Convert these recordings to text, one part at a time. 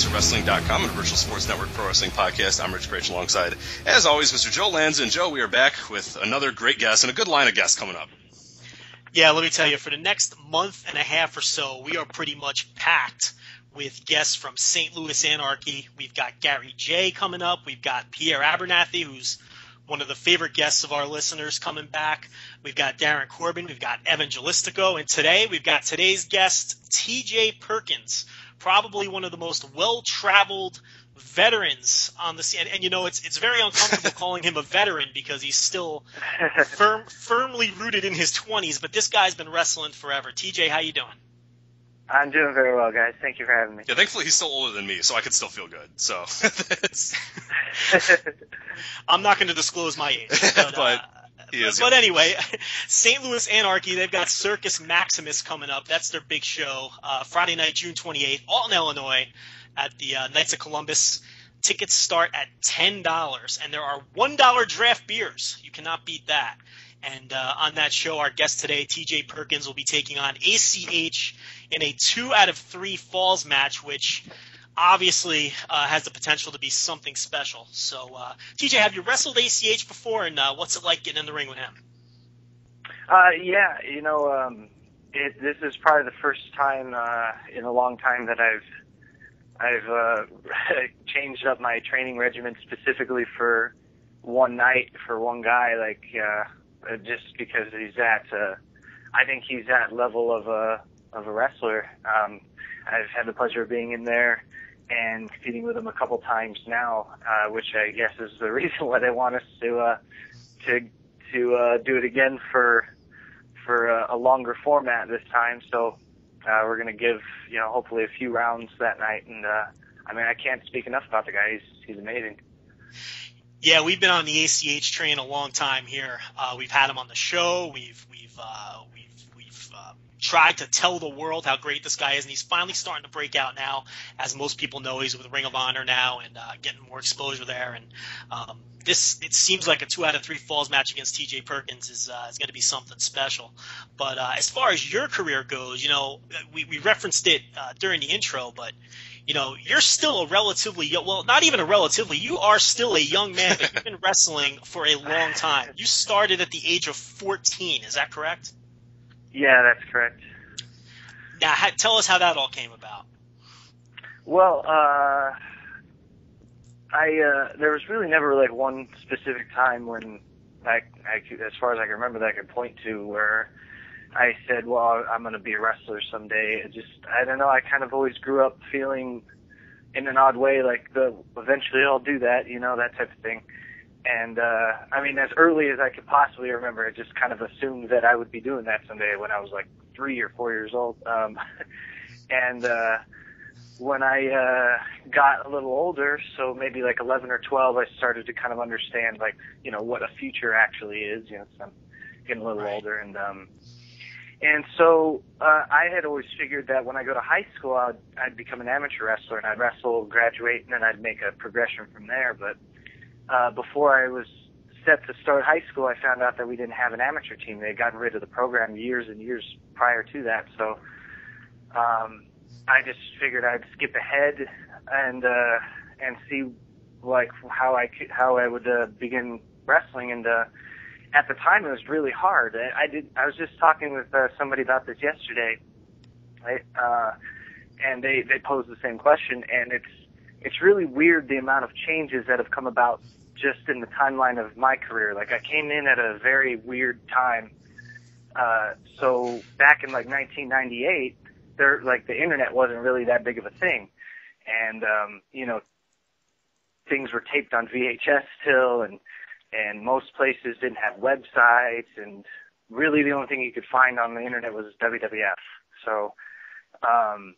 Voice Wrestling.com and Virtual Sports Network Pro Wrestling Podcast. I'm Rich Kraetsch alongside, as always, Mr. Joe Lanza. And Joe, we are back with another great guest and a good line of guests coming up. Yeah, let me tell you, for the next month and a half or so, we are pretty much packed with guests from St. Louis Anarchy. We've got Gary Jay coming up. We've got Pierre Abernathy, who's one of the favorite guests of our listeners coming back. We've got Darren Corbin. We've got Evan Gelistico. And today we've got today's guest, TJ Perkins, probably one of the most well-traveled veterans on the scene. And, and, you know, it's it's very uncomfortable calling him a veteran because he's still firm, firmly rooted in his 20s. But this guy's been wrestling forever. TJ, how you doing? I'm doing very well, guys. Thank you for having me. Yeah, thankfully he's still older than me, so I can still feel good. So, I'm not going to disclose my age, but, but uh, but anyway, St. Louis Anarchy, they've got Circus Maximus coming up. That's their big show. Uh, Friday night, June 28th, all in Illinois at the uh, Knights of Columbus. Tickets start at $10, and there are $1 draft beers. You cannot beat that. And uh, on that show, our guest today, TJ Perkins, will be taking on ACH in a two out of three falls match, which obviously uh, has the potential to be something special. So, uh, TJ, have you wrestled ACH before, and uh, what's it like getting in the ring with him? Uh, yeah, you know, um, it, this is probably the first time uh, in a long time that I've I've uh, changed up my training regimen specifically for one night for one guy. Like, uh, just because he's at, uh, I think he's that level of a of a wrestler. Um, I've had the pleasure of being in there and competing with him a couple times now, uh, which I guess is the reason why they want us to uh, to to uh, do it again for for a, a longer format this time. So uh, we're gonna give you know hopefully a few rounds that night, and uh, I mean I can't speak enough about the guy. He's he's amazing. Yeah, we've been on the ACH train a long time here. Uh, we've had him on the show. Uh, we've we've uh, tried to tell the world how great this guy is, and he's finally starting to break out now. As most people know, he's with Ring of Honor now and uh, getting more exposure there. And um, this it seems like a two out of three falls match against T.J. Perkins is uh, is going to be something special. But uh, as far as your career goes, you know, we we referenced it uh, during the intro, but you know, you're still a relatively well, not even a relatively, you are still a young man, but you've been wrestling for a long time. You started at the age of 14, is that correct? Yeah, that's correct. Now, tell us how that all came about. Well, uh, I, uh, there was really never like one specific time when I, I, as far as I can remember that I could point to where I said, well, I'm going to be a wrestler someday. It just, I don't know. I kind of always grew up feeling in an odd way like the eventually I'll do that, you know, that type of thing. And uh I mean, as early as I could possibly remember, I just kind of assumed that I would be doing that someday when I was like three or four years old. Um, and uh when I uh got a little older, so maybe like 11 or 12, I started to kind of understand like, you know, what a future actually is. You know, so I'm getting a little right. older, and um and so uh, I had always figured that when I go to high school, I'd, I'd become an amateur wrestler and I'd wrestle, graduate, and then I'd make a progression from there. But uh, before I was set to start high school, I found out that we didn't have an amateur team. They had gotten rid of the program years and years prior to that. So um, I just figured I'd skip ahead and uh, and see like how I could, how I would uh, begin wrestling and. Uh, at the time it was really hard. I, I did. I was just talking with uh, somebody about this yesterday, right? Uh, and they they posed the same question, and it's it's really weird the amount of changes that have come about just in the timeline of my career. Like I came in at a very weird time. Uh, so back in like 1998, there like the internet wasn't really that big of a thing, and um, you know things were taped on VHS still, and and most places didn't have websites and really the only thing you could find on the internet was WWF. So, um,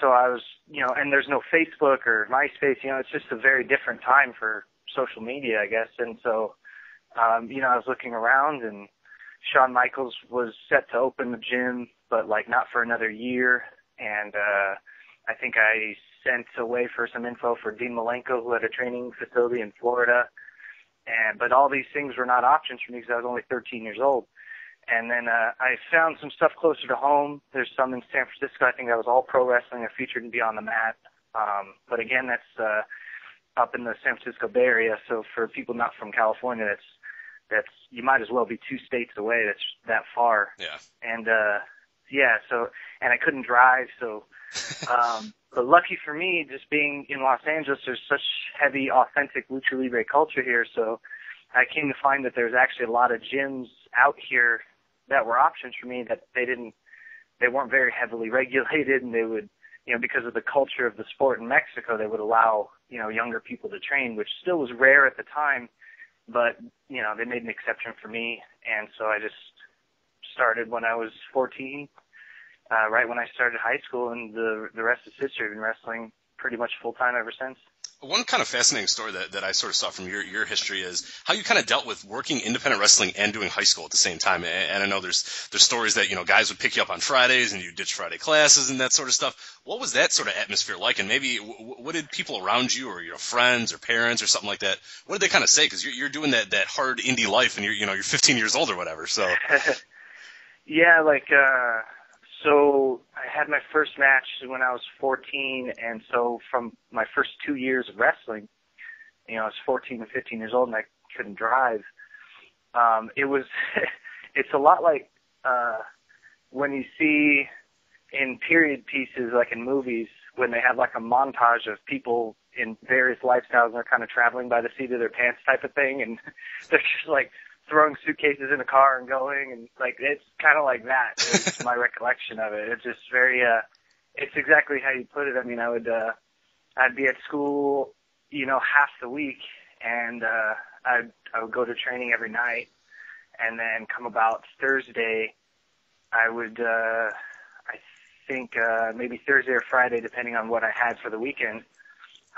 so I was, you know, and there's no Facebook or MySpace, you know, it's just a very different time for social media, I guess. And so, um, you know, I was looking around and Shawn Michaels was set to open the gym, but like not for another year. And, uh, I think I sent away for some info for Dean Malenko, who had a training facility in Florida and but all these things were not options for me because I was only 13 years old. And then uh, I found some stuff closer to home. There's some in San Francisco. I think that was all pro wrestling. I featured in Beyond the Mat. Um, but again, that's uh, up in the San Francisco Bay Area. So for people not from California, that's that's you might as well be two states away. That's that far. Yeah. And uh, yeah, so and I couldn't drive, so. Um, but lucky for me, just being in Los Angeles, there's such heavy, authentic lucha libre culture here. So I came to find that there's actually a lot of gyms out here that were options for me that they didn't, they weren't very heavily regulated, and they would, you know, because of the culture of the sport in Mexico, they would allow, you know, younger people to train, which still was rare at the time, but you know, they made an exception for me, and so I just started when I was 14 uh, right when I started high school, and the the rest is history. I've been wrestling pretty much full time ever since. One kind of fascinating story that, that I sort of saw from your, your history is how you kind of dealt with working independent wrestling and doing high school at the same time. And, and I know there's there's stories that you know guys would pick you up on Fridays and you ditch Friday classes and that sort of stuff. What was that sort of atmosphere like? And maybe w- what did people around you or your friends or parents or something like that? What did they kind of say? Because you're, you're doing that that hard indie life and you're you know you're 15 years old or whatever. So yeah, like uh, so I had my first match when I was 14, and so from my first two years of wrestling, you know, I was 14 and 15 years old, and I couldn't drive. Um, it was, it's a lot like uh, when you see in period pieces, like in movies, when they have like a montage of people in various lifestyles and they're kind of traveling by the seat of their pants type of thing, and they're just like throwing suitcases in a car and going and like it's kind of like that. It's my recollection of it. It's just very uh it's exactly how you put it. I mean, I would uh I'd be at school, you know, half the week and uh I'd I would go to training every night and then come about Thursday I would uh I think uh maybe Thursday or Friday depending on what I had for the weekend.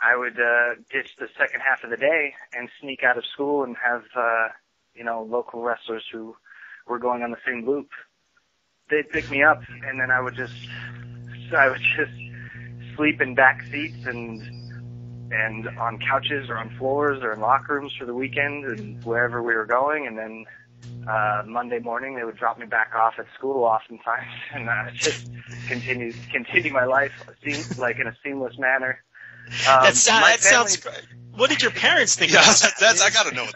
I would uh ditch the second half of the day and sneak out of school and have uh you know, local wrestlers who were going on the same loop. They'd pick me up, and then I would just, I would just sleep in back seats and and on couches or on floors or in locker rooms for the weekend and wherever we were going, and then uh, Monday morning they would drop me back off at school oftentimes, and uh, just continue continue my life like in a seamless manner. Um, that, sound, that family, sounds. What did your parents think? Yeah, that's, that's I gotta know.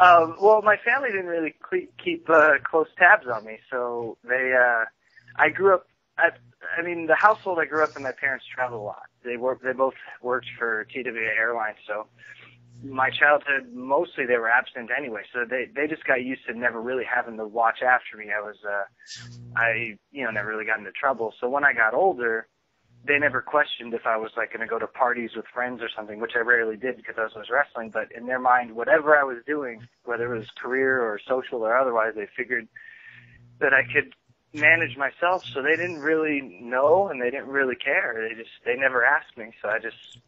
Um, well, my family didn't really keep uh, close tabs on me, so they. Uh, I grew up. At, I mean, the household I grew up in, my parents traveled a lot. They worked. They both worked for TWA Airlines, so my childhood mostly they were absent anyway. So they they just got used to never really having to watch after me. I was. uh I you know never really got into trouble. So when I got older they never questioned if I was like going to go to parties with friends or something, which I rarely did because I was wrestling. But in their mind, whatever I was doing, whether it was career or social or otherwise, they figured that I could manage myself. So they didn't really know and they didn't really care. They just they never asked me. So I just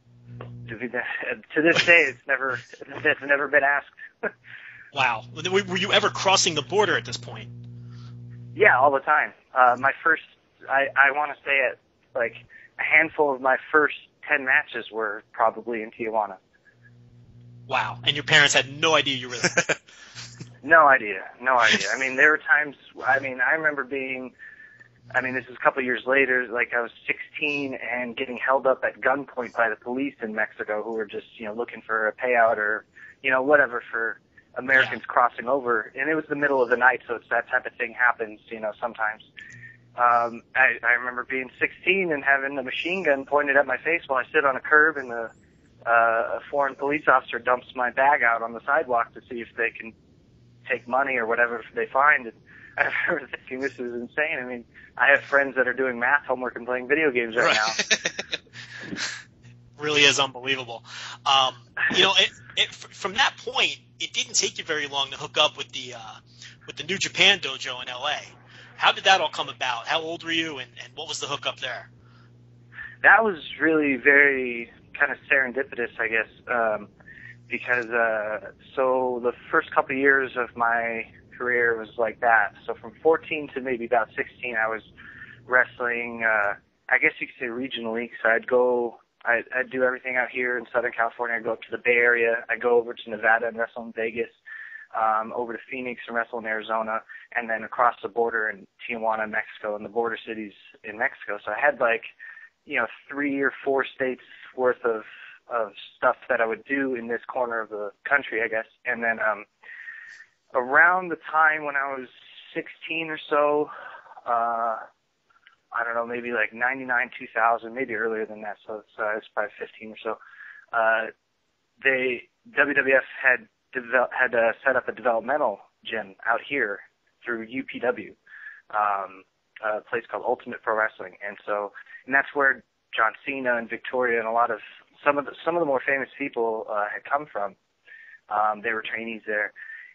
to this day, it's never it's never been asked. wow, were you ever crossing the border at this point? Yeah, all the time. Uh, my first, I I want to say it like a handful of my first 10 matches were probably in Tijuana. Wow. And your parents had no idea you were there? no idea. No idea. I mean, there were times, I mean, I remember being, I mean, this is a couple of years later, like I was 16 and getting held up at gunpoint by the police in Mexico who were just, you know, looking for a payout or, you know, whatever for Americans yeah. crossing over. And it was the middle of the night, so it's that type of thing happens, you know, sometimes um, I, I remember being 16 and having a machine gun pointed at my face while I sit on a curb and a, uh, a foreign police officer dumps my bag out on the sidewalk to see if they can take money or whatever they find. And I remember thinking this is insane. I mean, I have friends that are doing math homework and playing video games right, right. now. really is unbelievable. Um, you know, it, it, from that point, it didn't take you very long to hook up with the uh, with the New Japan Dojo in LA. How did that all come about? How old were you, and, and what was the hookup there? That was really very kind of serendipitous, I guess, um, because uh, so the first couple of years of my career was like that. So from 14 to maybe about 16, I was wrestling. Uh, I guess you could say regionally. So I'd go, I'd, I'd do everything out here in Southern California. I'd go up to the Bay Area. I'd go over to Nevada and wrestle in Vegas um, over to Phoenix and wrestle in Arizona, and then across the border in Tijuana, Mexico, and the border cities in Mexico. So I had like you know, three or four states worth of of stuff that I would do in this corner of the country, I guess. And then um, around the time when I was 16 or so, uh, I don't know, maybe like 99, 2000, maybe earlier than that. So it's, uh, it's probably 15 or so. Uh, they WWF had devel- had uh, set up a developmental gym out here through UPW, um, a place called Ultimate Pro Wrestling, and so and that's where John Cena and Victoria and a lot of some of the some of the more famous people uh, had come from. Um, they were trainees there,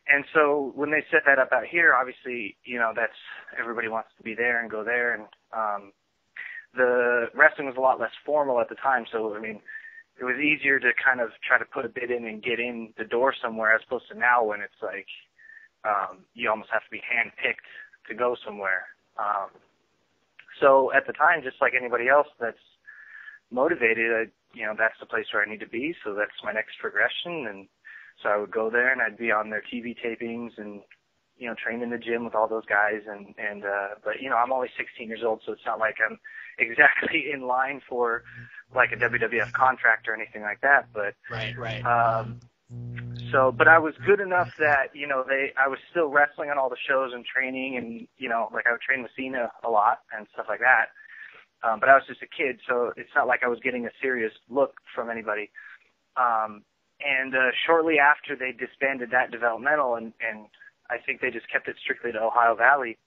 and so when they set that up out here, obviously, you know, that's everybody wants to be there and go there, and um, the wrestling was a lot less formal at the time. So I mean, it was easier to kind of try to put a bid in and get in the door somewhere, as opposed to now when it's like um, you almost have to be handpicked to go somewhere. Um, so at the time, just like anybody else that's motivated, I, you know, that's the place where I need to be. So that's my next progression. And so I would go there and I'd be on their TV tapings and, you know, train in the gym with all those guys. And, and, uh, but you know, I'm only 16 years old, so it's not like I'm exactly in line for like a WWF contract or anything like that. But, right, right. Um, so, but I was good enough that, you know, they, I was still wrestling on all the shows and training and, you know, like I would train with Cena a lot and stuff like that. Um, but I was just a kid, so it's not like I was getting a serious look from anybody. Um, and uh, shortly after they disbanded that developmental, and, and I think they just kept it strictly to Ohio Valley.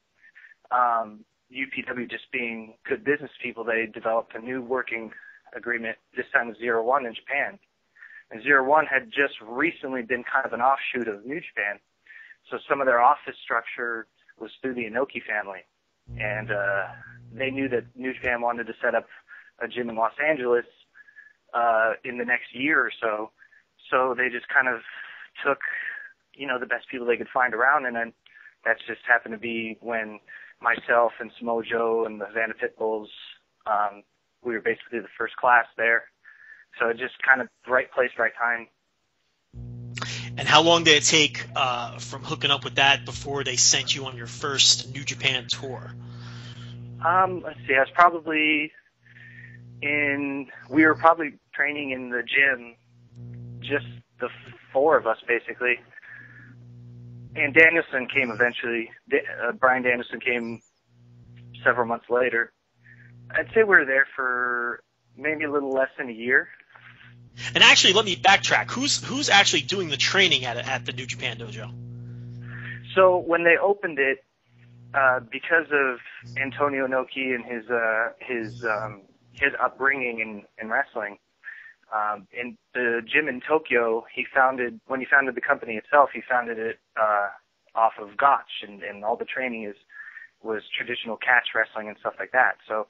Um, UPW just being good business people, they developed a new working agreement. This time with Zero One in Japan, and Zero One had just recently been kind of an offshoot of New Japan, so some of their office structure was through the Inoki family, and uh, they knew that New Japan wanted to set up a gym in Los Angeles uh, in the next year or so. So they just kind of took, you know, the best people they could find around, and then that's just happened to be when myself and Samoa Joe and the Havana Pitbulls, um, we were basically the first class there. So it just kind of right place, right time. And how long did it take uh, from hooking up with that before they sent you on your first New Japan tour? Um, let's see. I was probably in. We were probably training in the gym, just the four of us basically. And Danielson came eventually. Uh, Bryan Danielson came several months later. I'd say we were there for maybe a little less than a year. And actually, let me backtrack. Who's who's actually doing the training at at the New Japan Dojo? So when they opened it, uh, because of Antonio Inoki and his uh, his um, his upbringing in, in wrestling, um, in the gym in Tokyo, he founded when he founded the company itself. He founded it uh, off of Gotch, and, and all the training is was traditional catch wrestling and stuff like that. So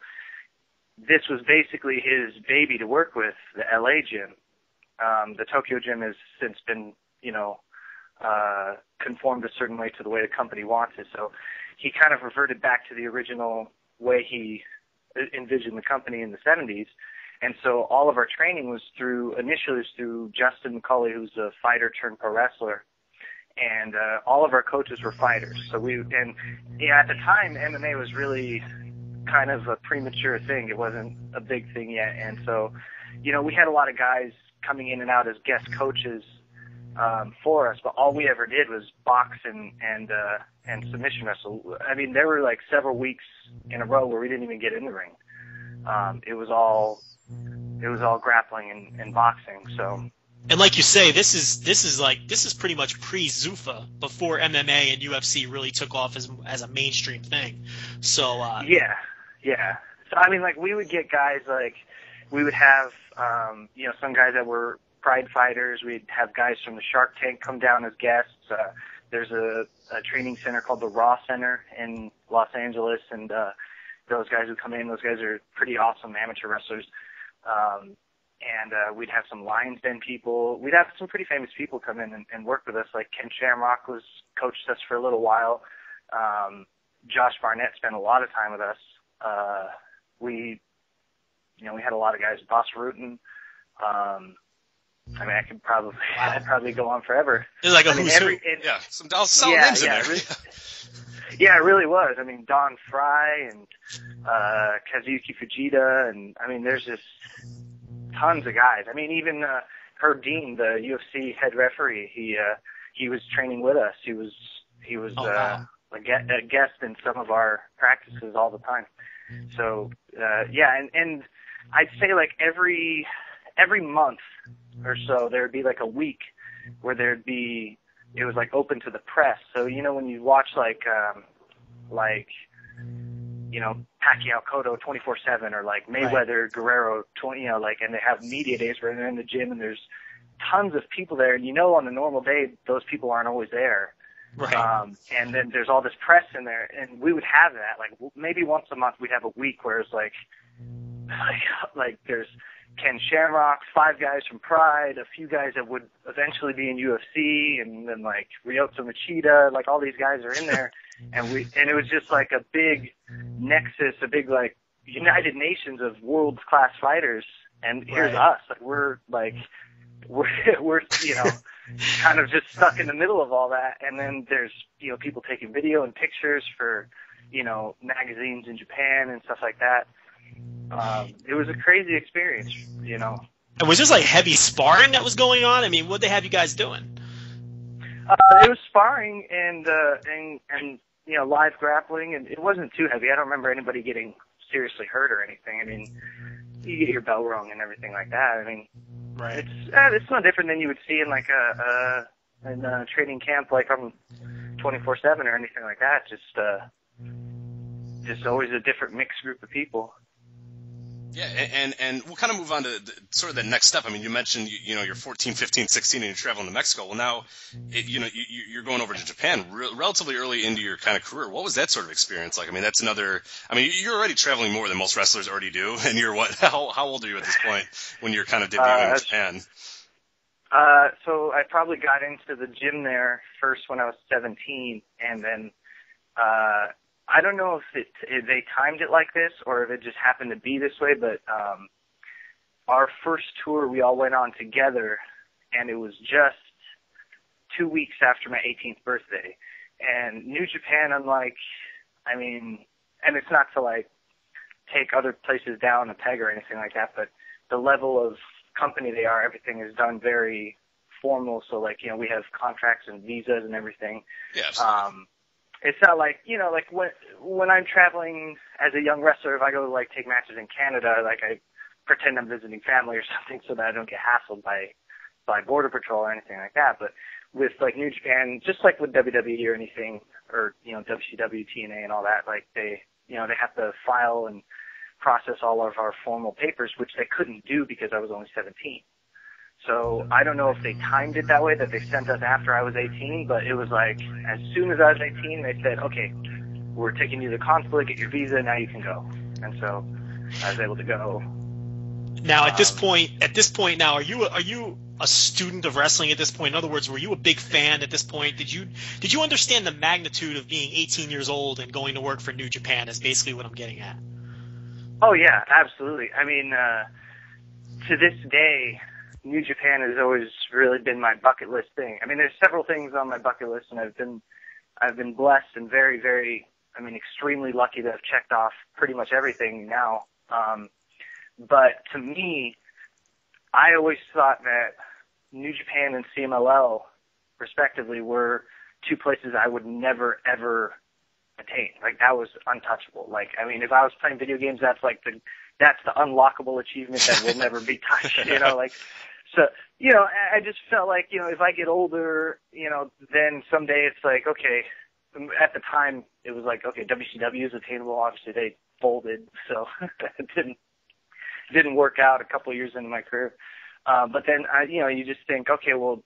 this was basically his baby to work with, the LA gym. Um, the Tokyo gym has since been, you know, uh, conformed a certain way to the way the company wants it. So he kind of reverted back to the original way he envisioned the company in the 70s. And so all of our training was through, initially was through Justin McCully, who's a fighter turned pro wrestler. And, uh, all of our coaches were fighters. So we, and, yeah, at the time, MMA was really kind of a premature thing. It wasn't a big thing yet. And so, you know, we had a lot of guys coming in and out as guest coaches um, for us, but all we ever did was box and and uh, and submission wrestle. I mean, there were like several weeks in a row where we didn't even get in the ring. Um, it was all it was all grappling and, and boxing. So. And like you say, this is this is like this is pretty much pre Zuffa before MMA and UFC really took off as as a mainstream thing. So uh, yeah, yeah. So I mean, like we would get guys like we would have um, you know some guys that were Pride Fighters. We'd have guys from the Shark Tank come down as guests. Uh, there's a, a training center called the Raw Center in Los Angeles, and uh, those guys who come in, those guys are pretty awesome amateur wrestlers. Um, and uh, we'd have some Lions Den people. We'd have some pretty famous people come in and, and work with us. Like Ken Shamrock was coached us for a little while. Um, Josh Barnett spent a lot of time with us. Uh, we, you know, we had a lot of guys. Bas Rutten, um, I mean, I could probably, I'd probably go on forever. There's like a I mean, who's every, who. it, Yeah, some solid yeah, names yeah, in there. Really, Yeah, it really was. I mean, Don Frye and uh, Kazuyuki Fujita, and I mean, there's just tons of guys. I mean, even uh, Herb Dean, the UFC head referee, he uh, he was training with us. He was he was Oh, uh, a, ge- a guest in some of our practices all the time. So uh, yeah, and and I'd say like every every month or so there'd be like a week where there'd be it was like open to the press. So you know when you watch like um like you know Pacquiao Cotto 24/7 or like Mayweather Guerrero 20 you know like and they have media days where they're in the gym and there's tons of people there and you know on a normal day those people aren't always there. Right. Um, and then there's all this press in there, and we would have that. Like maybe once a month, we'd have a week where it's like, like, like there's Ken Shamrock, five guys from Pride, a few guys that would eventually be in UFC, and then like Lyoto Machida, like all these guys are in there, and we and it was just like a big nexus, a big like United Nations of world class fighters, and here's Right. us, like we're like we're we're you know kind of just stuck in the middle of all that. And then there's, you know, people taking video and pictures for, you know, magazines in Japan and stuff like that. Um, it was a crazy experience, you know. And was this like heavy sparring that was going on? I mean, what they have you guys doing? Uh, it was sparring and, uh, and, and, you know, live grappling and it wasn't too heavy. I don't remember anybody getting seriously hurt or anything. I mean, you get your bell rung and everything like that. I mean, Right. it's uh, it's no different than you would see in like a, a in a training camp like I'm 24/7 or anything like that. Just uh, just always a different mixed group of people. Yeah, and and we'll kind of move on to the, sort of the next step. I mean, you mentioned you, you know you're 14, 15, 16, and you're traveling to Mexico. Well, now it, you know you, you're going over to Japan re- relatively early into your kind of career. What was that sort of experience like? I mean, that's another. I mean, you're already traveling more than most wrestlers already do, and you're what? How, how old are you at this point when you're kind of debuting in Uh, Japan? Uh, so I probably got into the gym there first when I was 17, and then uh, I don't know if it if they timed it like this or if it just happened to be this way, but um, our first tour we all went on together, and it was just two weeks after my 18th birthday. And New Japan, unlike, I mean, and it's not to like take other places down a peg or anything like that, but the level of company they are, everything is done very formal. So like, you know, we have contracts and visas and everything. Absolutely. Um, it's not like you know, like when when I'm traveling as a young wrestler, if I go to like take matches in Canada, like I pretend I'm visiting family or something, so that I don't get hassled by by border patrol or anything like that. But with like New Japan, just like with WWE or anything, or you know WCW, TNA, and all that, like they you know they have to file and process all of our formal papers, which they couldn't do because I was only 17. So I don't know if they timed it that way, that they sent us after I was 18, but it was like as soon as I was 18, they said, okay, we're taking you to the consulate, get your visa, now you can go. And so I was able to go. Now, at this Um, point, at this point now, are you are you a student of wrestling at this point? In other words, were you a big fan at this point? Did you did you understand the magnitude of being 18 years old and going to work for New Japan? Is basically what I'm getting at. Oh yeah, absolutely. I mean, uh, to this day, New Japan has always really been my bucket list thing. I mean, there's several things on my bucket list, and I've been, I've been blessed and very, very, I mean, extremely lucky to have checked off pretty much everything now. Um, but to me, I always thought that New Japan and CMLL, respectively, were two places I would never ever attain. Like that was untouchable. Like I mean, if I was playing video games, that's like the that's the unlockable achievement that will never be touched. You know, like so. You know, I just felt like you know if I get older, you know, then someday it's like okay. At the time, it was like okay, WCW is attainable. Obviously, they folded, so it didn't didn't work out a couple of years into my career. Uh, but then, I, you know, you just think, okay, well,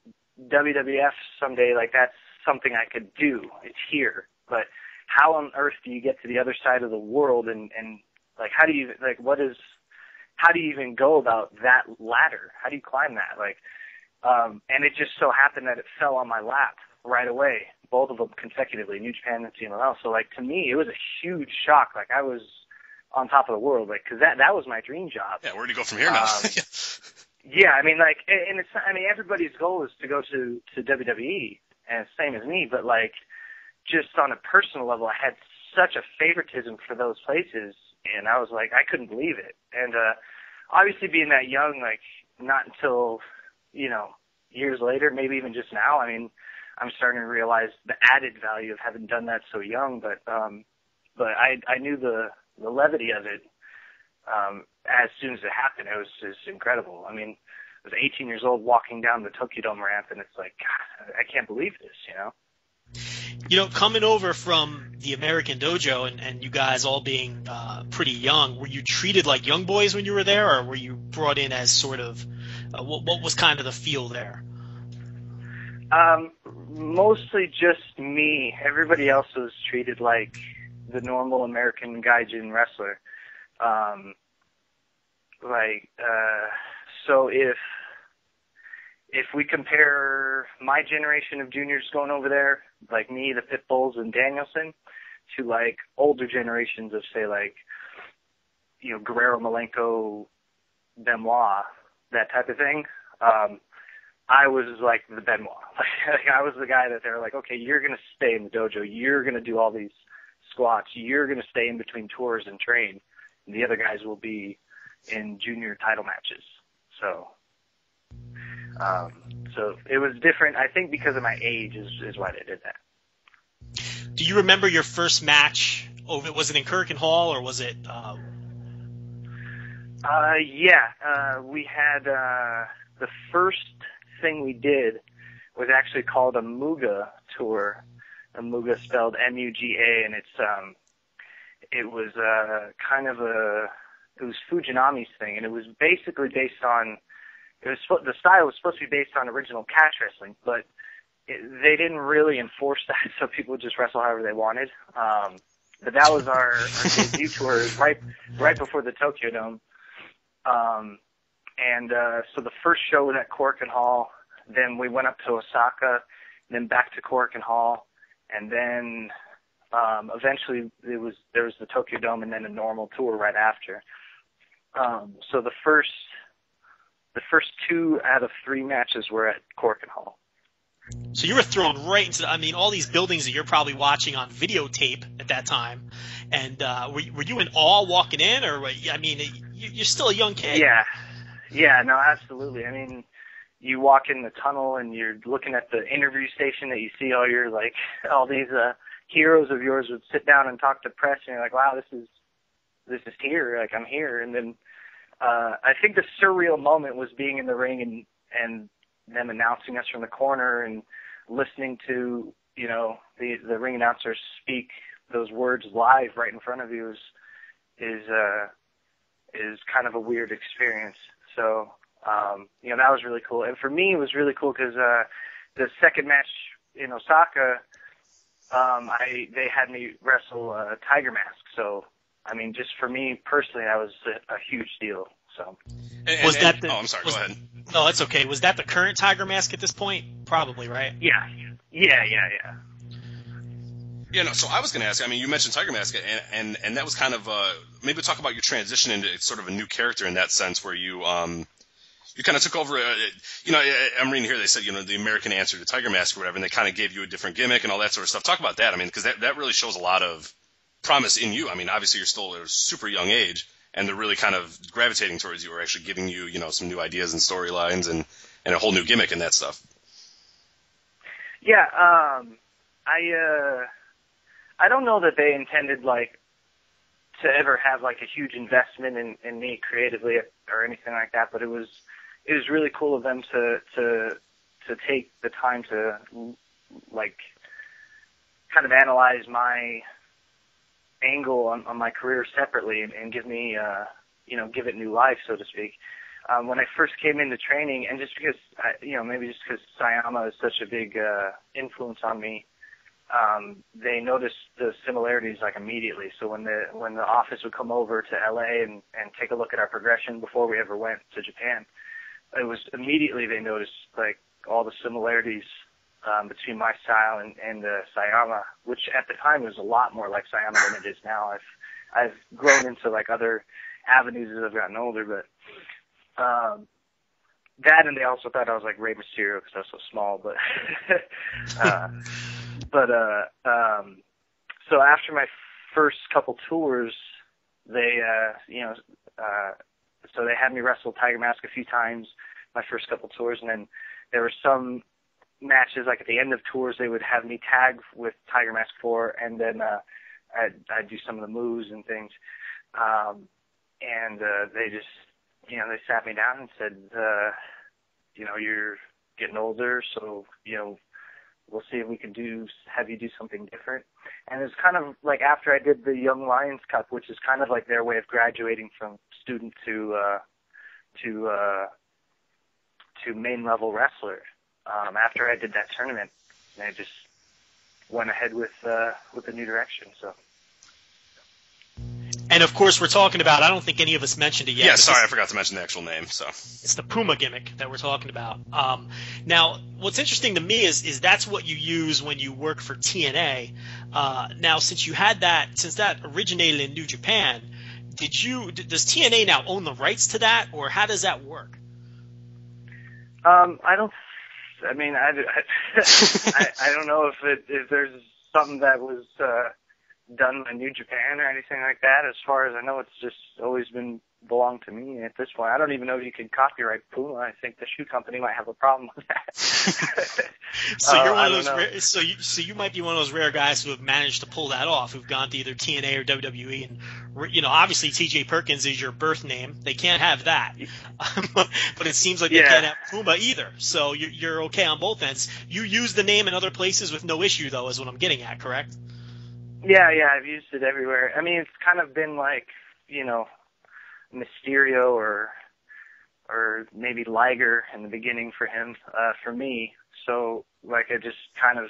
WWF someday, like that's something I could do. It's here, but how on earth do you get to the other side of the world and and like how do you like what is how do you even go about that ladder? How do you climb that? Like um and it just so happened that it fell on my lap right away, both of them consecutively, New Japan and CMLL. So like to me, it was a huge shock. Like I was on top of the world, like because that that was my dream job. yeah, where do you go from here now? um, Yeah, I mean, like, and it's, I mean, everybody's goal is to go to to WWE, and same as me. But like, just on a personal level, I had such a favoritism for those places, and I was like, I couldn't believe it. And uh, obviously, being that young, like not until you know years later, maybe even just now. I mean, I'm starting to realize the added value of having done that so young. But um, but I I knew the the levity of it um, as soon as it happened. It was just incredible. I mean, I was 18 years old walking down the Tokyo Dome ramp, and it's like, God, I can't believe this, you know. You know, coming over from the American Dojo and, and you guys all being uh, pretty young, were you treated like young boys when you were there, or were you brought in as sort of uh, what, what was kind of the feel there? Um, mostly just me. Everybody else was treated like the normal American gaijin wrestler. Um, like, uh, so if if we compare my generation of juniors going over there, like me, the Pit Bulls, and Danielson, to like older generations of say like, you know, Guerrero, Malenko, Benoit, that type of thing. Um, I was like the Benoit. Like, I was the guy that they're like, okay, you're gonna stay in the dojo. You're gonna do all these squats. You're gonna stay in between tours and train. And the other guys will be in junior title matches. So, um, so it was different. I think because of my age is is why they did that. Do you remember your first match? Over was it in Korakuen Hall or was it? Uh... Uh, yeah, uh, we had uh, the first thing we did was actually called a Muga tour. A Muga spelled M-U-G-A, and it's um, it was uh, kind of a it was Fujinami's thing, and it was basically based on it was the style was supposed to be based on original catch wrestling, but it, they didn't really enforce that, so people would just wrestle however they wanted. Um, but that was our, our debut tour right right before the Tokyo Dome. Um, and uh, so the first show was at Korakuen Hall. Then we went up to Osaka, then back to Korakuen Hall, and then um, eventually it was there was the Tokyo Dome, and then a normal tour right after. Um, so the first the first two out of three matches were at Korakuen Hall. So you were thrown right into, I mean, all these buildings that you're probably watching on videotape at that time. And uh, were, were you in awe walking in, or I mean, you're still a young kid? Yeah, yeah, no, absolutely. I mean, you walk in the tunnel and you're looking at the interview station that you see all your like all these uh, heroes of yours would sit down and talk to press, and you're like, wow, this is this is here, like I'm here. And then uh, I think the surreal moment was being in the ring and and them announcing us from the corner and listening to you know the the ring announcers speak those words live right in front of you is is uh is kind of a weird experience. So um, you know that was really cool, and for me it was really cool because uh, the second match in Osaka, um, I they had me wrestle uh, Tiger Mask. So I mean, just for me personally, that was a, a huge deal. So and, was and, that the, oh, I'm sorry. Was, go ahead. No, that's okay. Was that the current Tiger Mask at this point? Probably, right? Yeah, yeah, yeah, yeah. Yeah, no. So I was going to ask. I mean, you mentioned Tiger Mask, and and, and that was kind of uh, maybe talk about your transition into sort of a new character in that sense, where you um you kind of took over. Uh, you know, I'm reading here they said you know the American answer to Tiger Mask or whatever, and they kind of gave you a different gimmick and all that sort of stuff. Talk about that. I mean, because that that really shows a lot of promise in you. I mean, obviously you're still at a super young age, and they're really kind of gravitating towards you, or actually giving you you know some new ideas and storylines and and a whole new gimmick and that stuff. Yeah, um, I uh, I don't know that they intended like to ever have like a huge investment in, in me creatively or anything like that, but it was it was really cool of them to to to take the time to like kind of analyze my angle on, on my career separately and, and give me uh you know give it new life so to speak. Um when i first came into training and just because I, you know maybe just because sayama is such a big uh influence on me um they noticed the similarities like immediately. So when the when the office would come over to la and and take a look at our progression before we ever went to japan it was immediately they noticed like all the similarities um, between my style and, and uh, Sayama, which at the time was a lot more like Sayama than it is now. I've I've grown into like other avenues as I've gotten older, but um, that and they also thought I was like Rey Mysterio because I was so small. But uh, but uh, um, so after my first couple tours, they, uh, you know, uh, so they had me wrestle Tiger Mask a few times my first couple tours, and then there were some matches like at the end of tours they would have me tag with Tiger Mask 4, and then uh, I'd, I'd do some of the moves and things. Um, and uh, they just, you know, they sat me down and said, uh, you know, you're getting older, so you know, we'll see if we can do have you do something different. And it's kind of like after I did the Young Lions Cup, which is kind of like their way of graduating from student to uh, to uh, to main level wrestler. Um, after I did that tournament, I just went ahead with uh, with the new direction. So. And of course, we're talking about. I don't think any of us mentioned it yet. Yeah, sorry, I forgot to mention the actual name. So it's the Puma gimmick that we're talking about. Um, now, what's interesting to me is is that's what you use when you work for TNA. Uh, now, since you had that, since that originated in New Japan, did you does TNA now own the rights to that, or how does that work? Um, I don't. I mean, I, I, I don't know if it if there's something that was. Uh, done by New Japan or anything like that. As far as I know, it's just always been belonged to me at this point. I don't even know if you can copyright Puma. I think the shoe company might have a problem with that. so you're uh, one of those. Rare, so you so you might be one of those rare guys who have managed to pull that off. Who've gone to either TNA or WWE, and you know, obviously T.J. Perkins is your birth name. They can't have that, but it seems like they yeah. can't have Puma either. So you're, you're okay on both ends. You use the name in other places with no issue, though, is what I'm getting at. Correct? Yeah, yeah, I've used it everywhere. I mean, it's kind of been like, you know, Mysterio or or maybe Liger in the beginning for him, uh, for me. So like it just kind of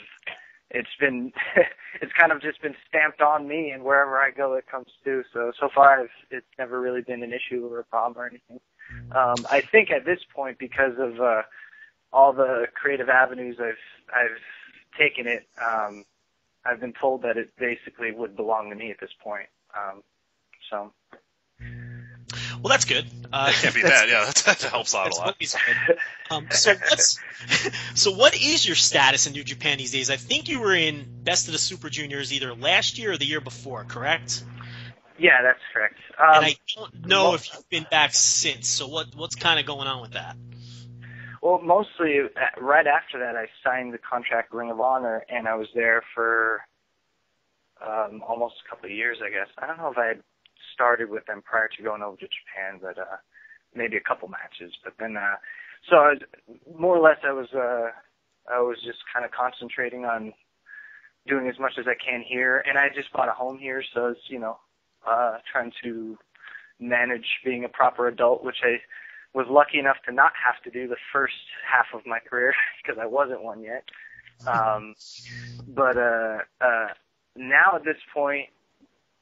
it's been it's kind of just been stamped on me and wherever I go it comes to. So so far I've, it's never really been an issue or a problem or anything. Um I think at this point because of uh all the creative avenues I've I've taken it, um I've been told that it basically would belong to me at this point. Um, so. Well, that's good. Uh, can't be bad. Yeah, that, that helps out a lot. Um, so what's so what is your status in New Japan these days? I think you were in Best of the Super Juniors either last year or the year before, correct? Yeah, that's correct. Um, and I don't know if you've been back since. So what what's kind of going on with that? Well, mostly uh, right after that, I signed the contract Ring of Honor, and I was there for um, almost a couple of years, I guess. I don't know if I had started with them prior to going over to Japan, but uh, maybe a couple matches. But then, uh, so I was, more or less, I was uh, I was just kind of concentrating on doing as much as I can here, and I just bought a home here, so it's you know uh, trying to manage being a proper adult, which I was lucky enough to not have to do the first half of my career because I wasn't one yet. Um, but uh, uh, now at this point,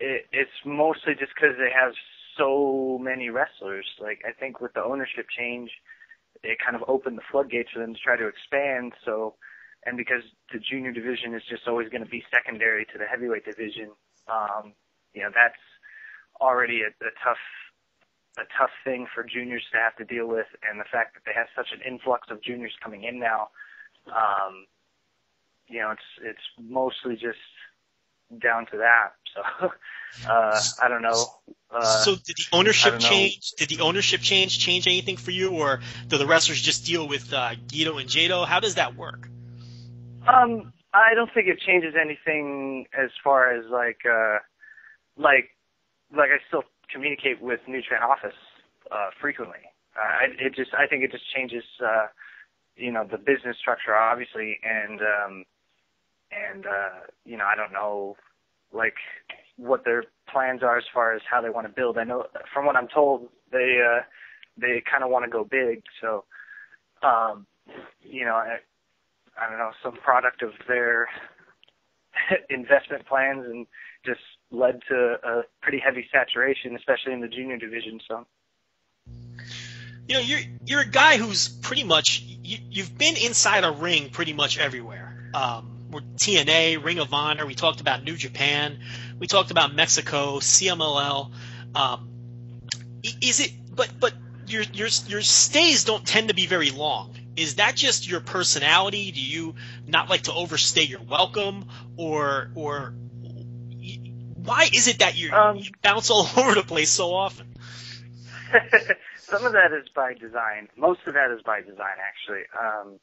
it, it's mostly just because they have so many wrestlers. Like I think with the ownership change, it kind of opened the floodgates for them to try to expand. So, and because the junior division is just always going to be secondary to the heavyweight division, um, you know that's already a, a tough a tough thing for juniors to have to deal with, and the fact that they have such an influx of juniors coming in now, um, you know, it's it's mostly just down to that. So uh, I don't know. Uh, so did the ownership change? Did the ownership change change anything for you, or do the wrestlers just deal with uh, Gedo and Jado? How does that work? Um, I don't think it changes anything as far as like uh, like like I still communicate with New Japan office uh, frequently. Uh, it just I think it just changes uh, you know the business structure obviously and um, and uh, you know I don't know like what their plans are as far as how they want to build. I know from what I'm told they uh, they kind of want to go big so um, you know I, I don't know some product of their investment plans and just led to a pretty heavy saturation, especially in the junior division. So, you know, you're you're a guy who's pretty much you, you've been inside a ring pretty much everywhere. Um, TNA, Ring of Honor. We talked about New Japan. We talked about Mexico, CMLL. Um, is it? But but your your your stays don't tend to be very long. is that just your personality? Do you not like to overstay your welcome, or or why is it that you, um, you bounce all over the place so often? Some of that is by design. Most of that is by design, actually. Um,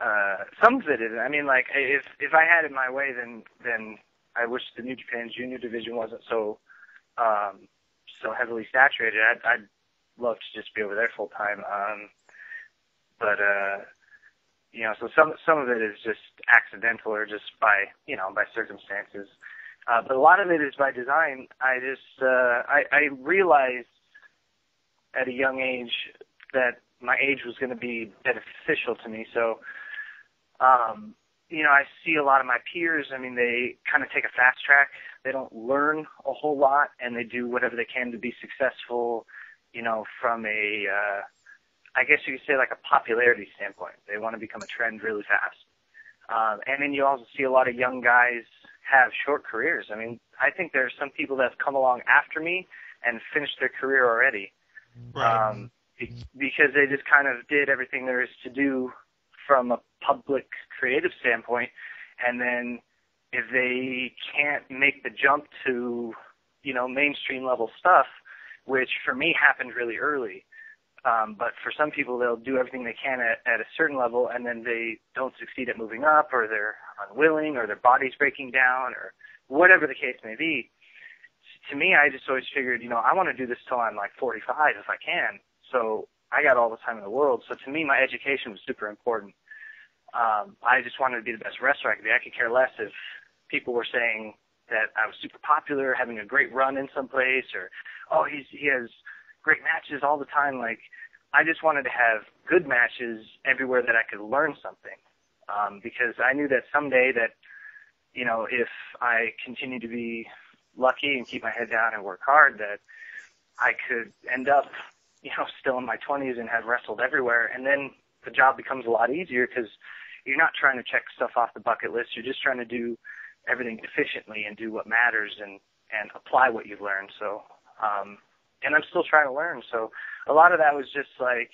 uh, some of it is. I mean, like if if I had it my way, then then I wish the New Japan Junior division wasn't so um, so heavily saturated. I'd, I'd love to just be over there full time. Um, but uh, you know, so some some of it is just accidental or just by you know by circumstances. Uh, but a lot of it is by design. I just uh, I, I realized at a young age that my age was going to be beneficial to me. So, um, you know, I see a lot of my peers. I mean, they kind of take a fast track. They don't learn a whole lot, and they do whatever they can to be successful. You know, from a uh, I guess you could say like a popularity standpoint. They want to become a trend really fast. Um, and then you also see a lot of young guys have short careers. I mean, I think there are some people that have come along after me and finished their career already. Right. Um, because they just kind of did everything there is to do from a public creative standpoint. And then if they can't make the jump to, you know, mainstream level stuff, which for me happened really early, um, but for some people, they'll do everything they can at, at a certain level, and then they don't succeed at moving up, or they're unwilling, or their body's breaking down, or whatever the case may be. To me, I just always figured, you know, I want to do this till I'm like 45 if I can. So I got all the time in the world. So to me, my education was super important. Um, I just wanted to be the best wrestler I could be. I could care less if people were saying that I was super popular, having a great run in some place, or oh, he's he has great matches all the time. Like, I just wanted to have good matches everywhere that I could learn something. Um, because I knew that someday that, you know, if I continue to be lucky and keep my head down and work hard, that I could end up, you know, still in my 20s and have wrestled everywhere. And then the job becomes a lot easier because you're not trying to check stuff off the bucket list. You're just trying to do everything efficiently and do what matters and, and apply what you've learned. So, um, and I'm still trying to learn. So a lot of that was just like,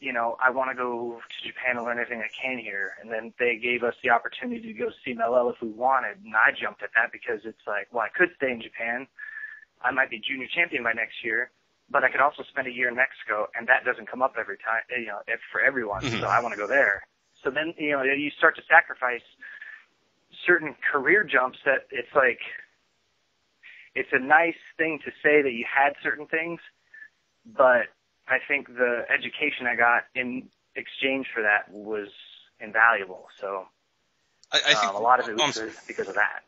you know, I want to go to Japan and learn everything I can here. And then they gave us the opportunity to go CMLL if we wanted. And I jumped at that because it's like, well, I could stay in Japan. I might be junior champion by next year, but I could also spend a year in Mexico. And that doesn't come up every time, you know, for everyone. Mm-hmm. So I want to go there. So then, you know, you start to sacrifice certain career jumps that it's like, it's a nice thing to say that you had certain things, but I think the education I got in exchange for that was invaluable. So I, I think um, a lot of it was um, because of that.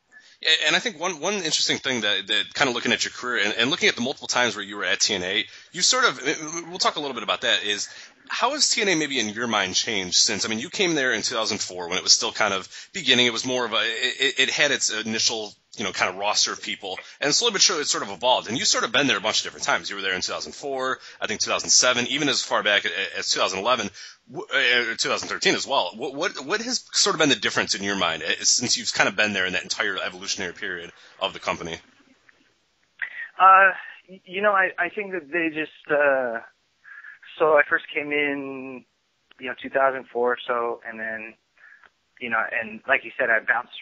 And I think one one interesting thing that, that kind of looking at your career and, and looking at the multiple times where you were at TNA, you sort of we'll talk a little bit about that. Is how has TNA maybe in your mind changed since? I mean, you came there in 2004 when it was still kind of beginning. It was more of a it, it had its initial you know, kind of roster of people. And slowly but surely, it sort of evolved. And you've sort of been there a bunch of different times. You were there in 2004, I think 2007, even as far back as 2011, uh, 2013 as well. What, what, what has sort of been the difference in your mind uh, since you've kind of been there in that entire evolutionary period of the company? Uh, you know, I, I think that they just, uh, so I first came in, you know, 2004 or so, and then, you know, and like you said, I bounced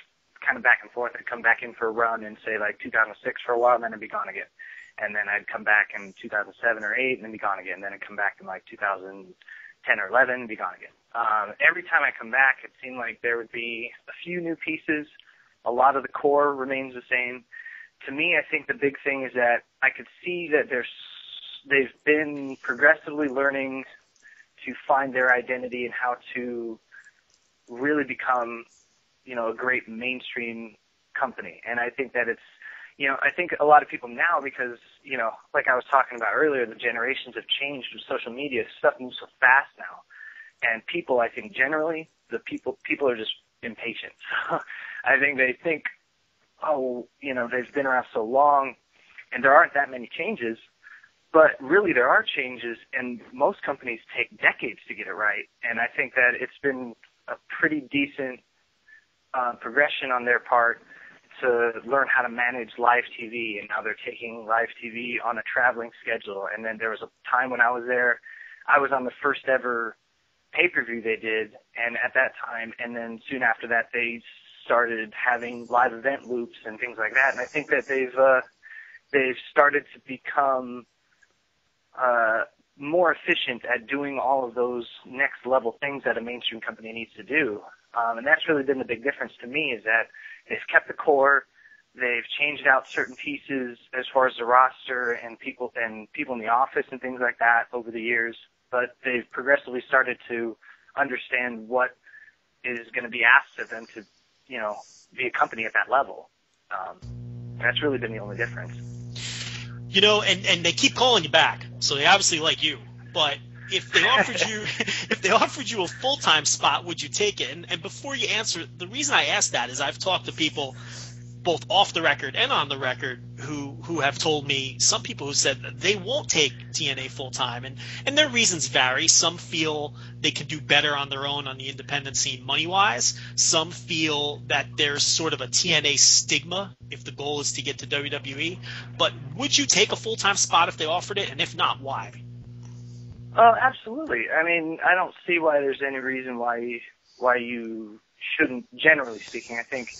kind of back and forth. I'd come back in for a run in say like 2006 for a while, and then I'd be gone again. And then I'd come back in 2007 or 8 and then be gone again. Then I'd come back in like 2010 or 11 and be gone again. Um, every time I come back, it seemed like there would be a few new pieces. A lot of the core remains the same. To me, I think the big thing is that I could see that there's they've been progressively learning to find their identity and how to really become you know, a great mainstream company. And I think that it's, you know, I think a lot of people now because, you know, like I was talking about earlier, the generations have changed with social media. Stuff moves so fast now. And people, I think generally, the people, people are just impatient. I think they think, oh, you know, they've been around so long and there aren't that many changes. But really, there are changes, and most companies take decades to get it right. And I think that it's been a pretty decent uh, progression on their part to learn how to manage live TV, and now they're taking live TV on a traveling schedule. And then there was a time when I was there, I was on the first ever pay per view they did, and at that time, and then soon after that, they started having live event loops and things like that. And I think that they've uh, they've started to become uh, more efficient at doing all of those next level things that a mainstream company needs to do. Um, and that's really been the big difference to me is that they've kept the core, they've changed out certain pieces as far as the roster and people and people in the office and things like that over the years, but they've progressively started to understand what is going to be asked of them to, you know, be a company at that level. Um, that's really been the only difference. You know, and and they keep calling you back, so they obviously like you. But if they offered you if they offered you a full time spot, would you take it? And, and before you answer, the reason I ask that is I've talked to people both off the record and on the record who who have told me some people who said they won't take TNA full time and and their reasons vary. Some feel they can do better on their own on the independent scene money wise. Some feel that there's sort of a TNA stigma if the goal is to get to WWE. But would you take a full time spot if they offered it? And if not, why? Oh, uh, absolutely. I mean, I don't see why there's any reason why why you shouldn't. Generally speaking, I think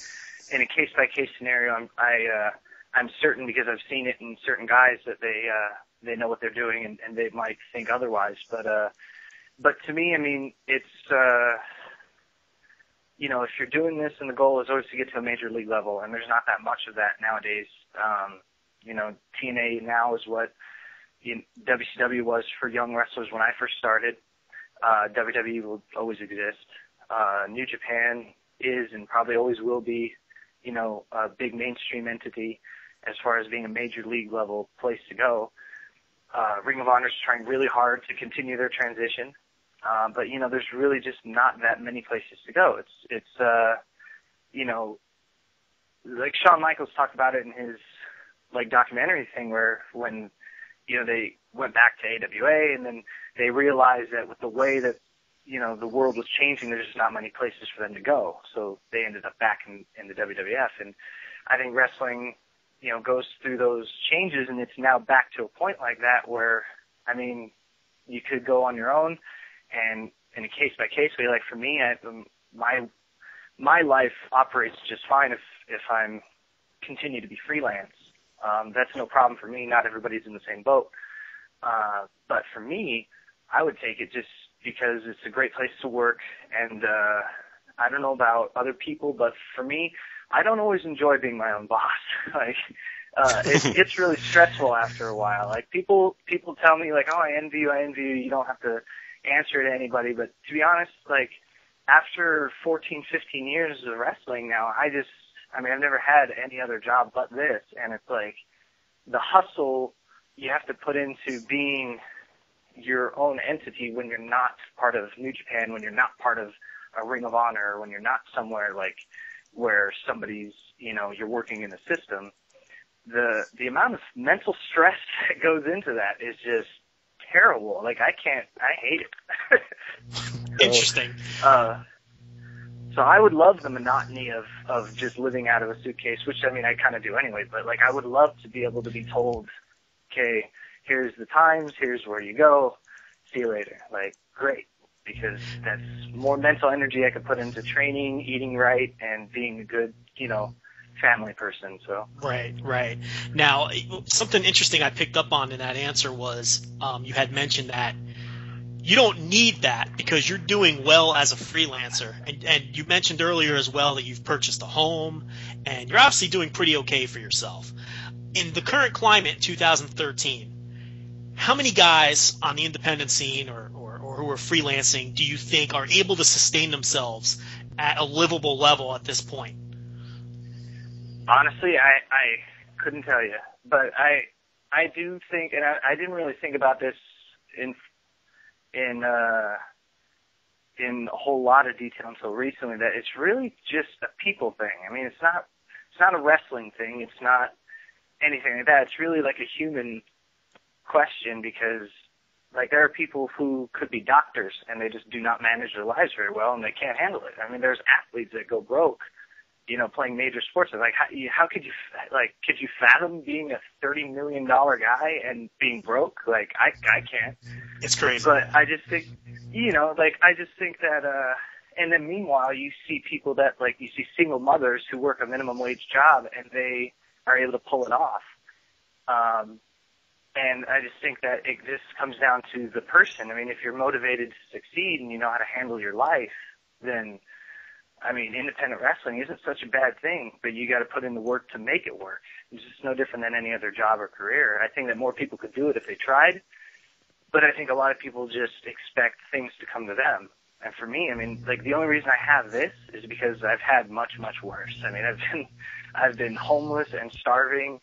in a case by case scenario, I'm I uh, I'm certain because I've seen it in certain guys that they uh, they know what they're doing and, and they might think otherwise. But uh, but to me, I mean, it's uh, you know, if you're doing this and the goal is always to get to a major league level, and there's not that much of that nowadays. Um, you know, TNA now is what you know, WCW was for young wrestlers when I first started. Uh, WWE will always exist. Uh, New Japan is and probably always will be you know, a big mainstream entity as far as being a major league level place to go. Uh, Ring of Honor is trying really hard to continue their transition. Uh, but you know, there's really just not that many places to go. It's, it's, uh, you know, like Shawn Michaels talked about it in his like documentary thing where when, you know, they went back to AWA and then they realized that with the way that you know, the world was changing. There's just not many places for them to go. So they ended up back in, in the WWF. And I think wrestling, you know, goes through those changes and it's now back to a point like that where, I mean, you could go on your own and in a case by case way, like for me, I, um, my, my life operates just fine if, if I'm continue to be freelance. Um, that's no problem for me. Not everybody's in the same boat. Uh, but for me, I would take it just because it's a great place to work and uh I don't know about other people, but for me, I don't always enjoy being my own boss. like uh it gets really stressful after a while. Like people people tell me like, "Oh, I envy you, I envy you. You don't have to answer to anybody." But to be honest, like after 14, 15 years of wrestling now, I just I mean, I've never had any other job but this and it's like the hustle you have to put into being your own entity when you're not part of New Japan, when you're not part of a Ring of Honor, when you're not somewhere like where somebody's, you know, you're working in a system. The the amount of mental stress that goes into that is just terrible. Like I can't, I hate it. so, Interesting. Uh, so I would love the monotony of of just living out of a suitcase, which I mean I kind of do anyway. But like I would love to be able to be told, okay, here's the times, here's where you go, see you later. Like, great. Because that's more mental energy I could put into training, eating right, and being a good, you know, family person. So right, right. Now, something interesting I picked up on in that answer was um, you had mentioned that you don't need that because you're doing well as a freelancer, and, and you mentioned earlier as well that you've purchased a home, and you're obviously doing pretty okay for yourself. In the current climate, 2013, how many guys on the independent scene or, or, or who are freelancing do you think are able to sustain themselves at a livable level at this point? Honestly, I, I couldn't tell you, but I I do think, and I, I didn't really think about this in in uh, in a whole lot of detail until recently. That it's really just a people thing. I mean, it's not it's not a wrestling thing. It's not anything like that. It's really like a human question because like there are people who could be doctors and they just do not manage their lives very well and they can't handle it. I mean, there's athletes that go broke, you know, playing major sports. Like how, how could you like could you fathom being a thirty million dollar guy and being broke? Like I I can't. It's crazy. But I just think you know, like I just think that uh and then meanwhile you see people that like you see single mothers who work a minimum wage job and they are able to pull it off. Um and I just think that it just comes down to the person. I mean, if you're motivated to succeed and you know how to handle your life, then I mean, independent wrestling isn't such a bad thing, but you got to put in the work to make it work. It's just no different than any other job or career. I think that more people could do it if they tried, but I think a lot of people just expect things to come to them. And for me, I mean, like the only reason I have this is because I've had much, much worse. I mean, I've been, I've been homeless and starving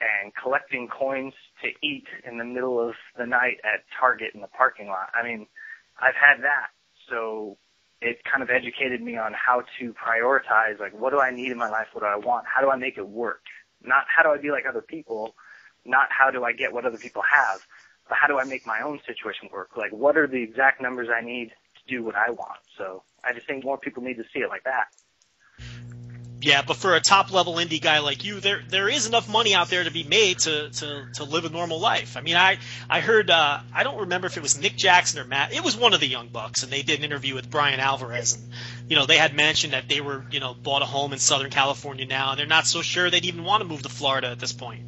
and collecting coins to eat in the middle of the night at Target in the parking lot. I mean, I've had that. So it kind of educated me on how to prioritize like what do I need in my life, what do I want, how do I make it work? Not how do I be like other people, not how do I get what other people have, but how do I make my own situation work? Like what are the exact numbers I need to do what I want? So I just think more people need to see it like that. Yeah, but for a top level indie guy like you, there there is enough money out there to be made to to, to live a normal life. I mean, I I heard uh, I don't remember if it was Nick Jackson or Matt. It was one of the young bucks, and they did an interview with Brian Alvarez, and you know they had mentioned that they were you know bought a home in Southern California now, and they're not so sure they'd even want to move to Florida at this point.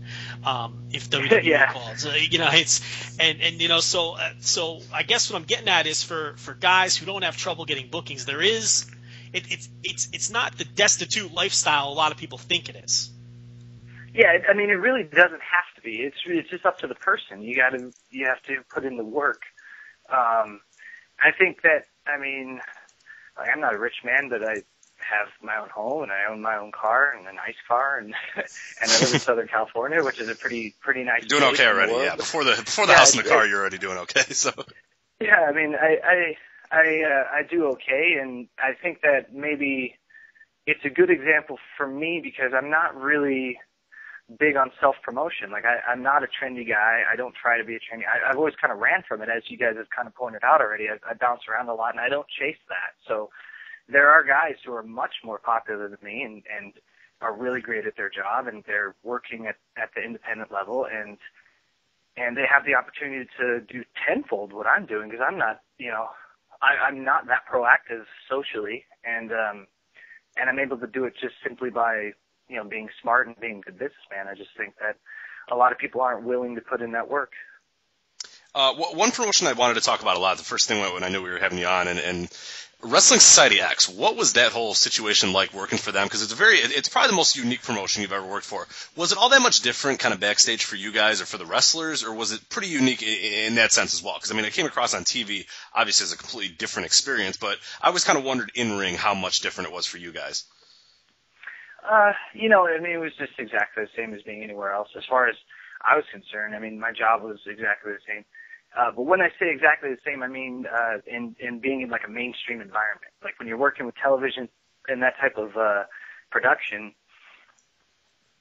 Um, if WWE yeah. calls, uh, you know, it's and and you know so uh, so I guess what I'm getting at is for for guys who don't have trouble getting bookings, there is it, it's it's it's not the destitute lifestyle a lot of people think it is. Yeah, I mean, it really doesn't have to be. It's it's just up to the person. You got to you have to put in the work. Um, I think that I mean, like, I'm not a rich man, but I have my own home and I own my own car and a nice car and and I live in Southern California, which is a pretty pretty nice. You're Doing okay already, yeah. Before the before the Yeah, house and the car, you're already doing okay. So Yeah, I mean, I I I, uh, I do okay, and I think that maybe it's a good example for me because I'm not really big on self promotion. Like I, I'm not a trendy guy. I don't try to be a trendy. I, I've always kind of ran from it, as you guys have kind of pointed out already. I, I bounce around a lot, and I don't chase that. So there are guys who are much more popular than me, and and are really great at their job, and they're working at at the independent level, and and they have the opportunity to do tenfold what I'm doing because I'm not, you know, I, I'm not that proactive socially, and um, and I'm able to do it just simply by you know being smart and being a good businessman. I just think that a lot of people aren't willing to put in that work. Uh, one promotion I wanted to talk about a lot. The first thing when I knew we were having you on, and, and Wrestling Society X. What was that whole situation like working for them? Because it's a very, it's probably the most unique promotion you've ever worked for. Was it all that much different, kind of backstage for you guys or for the wrestlers, or was it pretty unique in, in that sense as well? Because I mean, I came across on TV, obviously as a completely different experience, but I was kind of wondered in ring how much different it was for you guys. Uh, you know, I mean, it was just exactly the same as being anywhere else. As far as I was concerned, I mean, my job was exactly the same. Uh, but when I say exactly the same, I mean uh, in in being in like a mainstream environment. Like when you're working with television and that type of uh, production,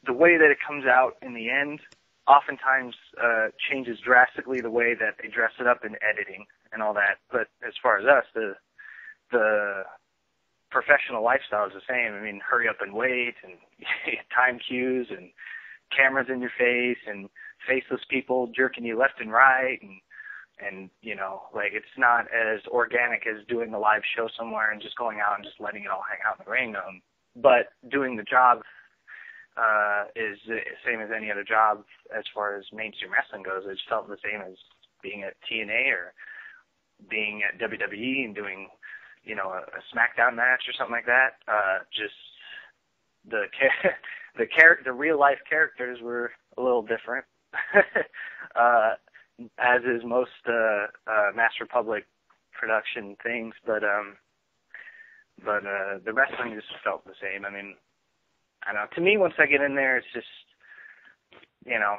the way that it comes out in the end oftentimes uh, changes drastically the way that they dress it up in editing and all that. But as far as us, the the professional lifestyle is the same. I mean, hurry up and wait, and time cues, and cameras in your face, and faceless people jerking you left and right, and and you know, like it's not as organic as doing a live show somewhere and just going out and just letting it all hang out in the ring. Um, but doing the job uh, is the same as any other job as far as mainstream wrestling goes. It felt the same as being at TNA or being at WWE and doing you know, a, a SmackDown match or something like that. Uh, just the char- the char- the real life characters were a little different, uh, as is most uh, uh, Mass Republic production things. But um, but uh, the wrestling just felt the same. I mean, I don't know. To me, once I get in there, it's just you know,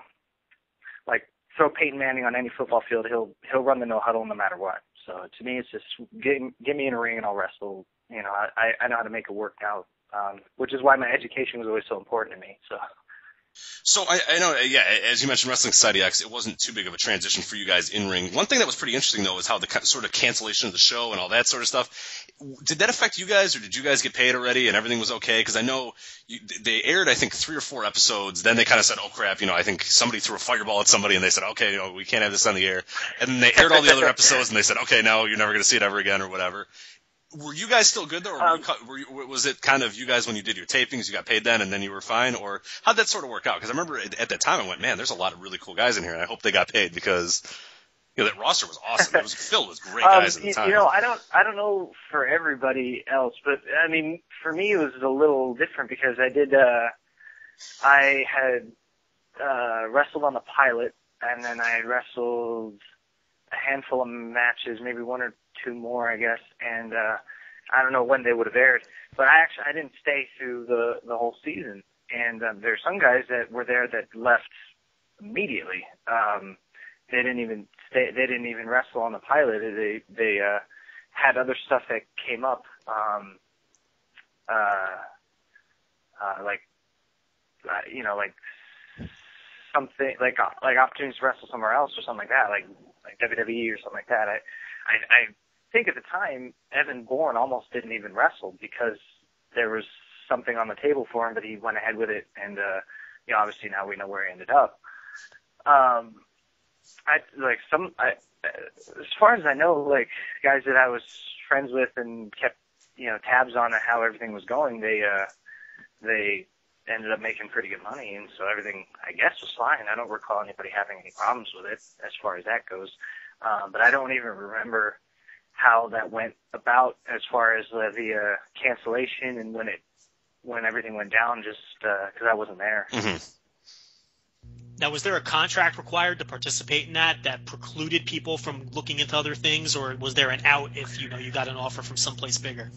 like throw Peyton Manning on any football field, he'll he'll run the no huddle no matter what. So to me, it's just get get me in a ring and I'll wrestle. You know, I I know how to make it work now, um, which is why my education was always so important to me. So So I, I know, uh, yeah, as you mentioned, Wrestling Society X, it wasn't too big of a transition for you guys in ring. One thing that was pretty interesting though was how the sort of cancellation of the show and all that sort of stuff. Did that affect you guys, or did you guys get paid already and everything was okay? Because I know you, they aired, I think, three or four episodes. Then they kind of said, "Oh crap," you know, I think somebody threw a fireball at somebody, and they said, "Okay, you know, we can't have this on the air." And then they aired all the other episodes, and they said, "Okay, now you're never going to see it ever again," or whatever were you guys still good though, or um, were you, were you, was it kind of you guys when you did your tapings, you got paid then, and then you were fine, or how'd that sort of work out? Because I remember at, at that time I went, man, there's a lot of really cool guys in here, and I hope they got paid because you know that roster was awesome. It was filled with great um, guys um, at the time. You know, I don't, I don't know for everybody else, but I mean, for me it was a little different because I did, uh, I had uh, wrestled on the pilot, and then I had wrestled a handful of matches, maybe one or two more, I guess, and uh, I don't know when they would have aired, but I actually I didn't stay through the the whole season, and um, there's some guys that were there that left immediately. Um, they didn't even stay. They didn't even wrestle on the pilot. They they uh, had other stuff that came up, um, uh, uh, like uh, you know like something like uh, like opportunities to wrestle somewhere else or something like that, like like WWE or something like that. I I, I think at the time Evan Bourne almost didn't even wrestle because there was something on the table for him, but he went ahead with it, and uh, you know, obviously now we know where he ended up. Um, I like some. I, as far as I know, like guys that I was friends with and kept you know tabs on how everything was going, they uh, they ended up making pretty good money, and so everything I guess was fine. I don't recall anybody having any problems with it as far as that goes. Um, but I don't even remember how that went about as far as uh, the uh, cancellation and when it when everything went down, just because uh, I wasn't there. Mm-hmm. Now, was there a contract required to participate in that that precluded people from looking into other things, or was there an out if you know you got an offer from someplace bigger?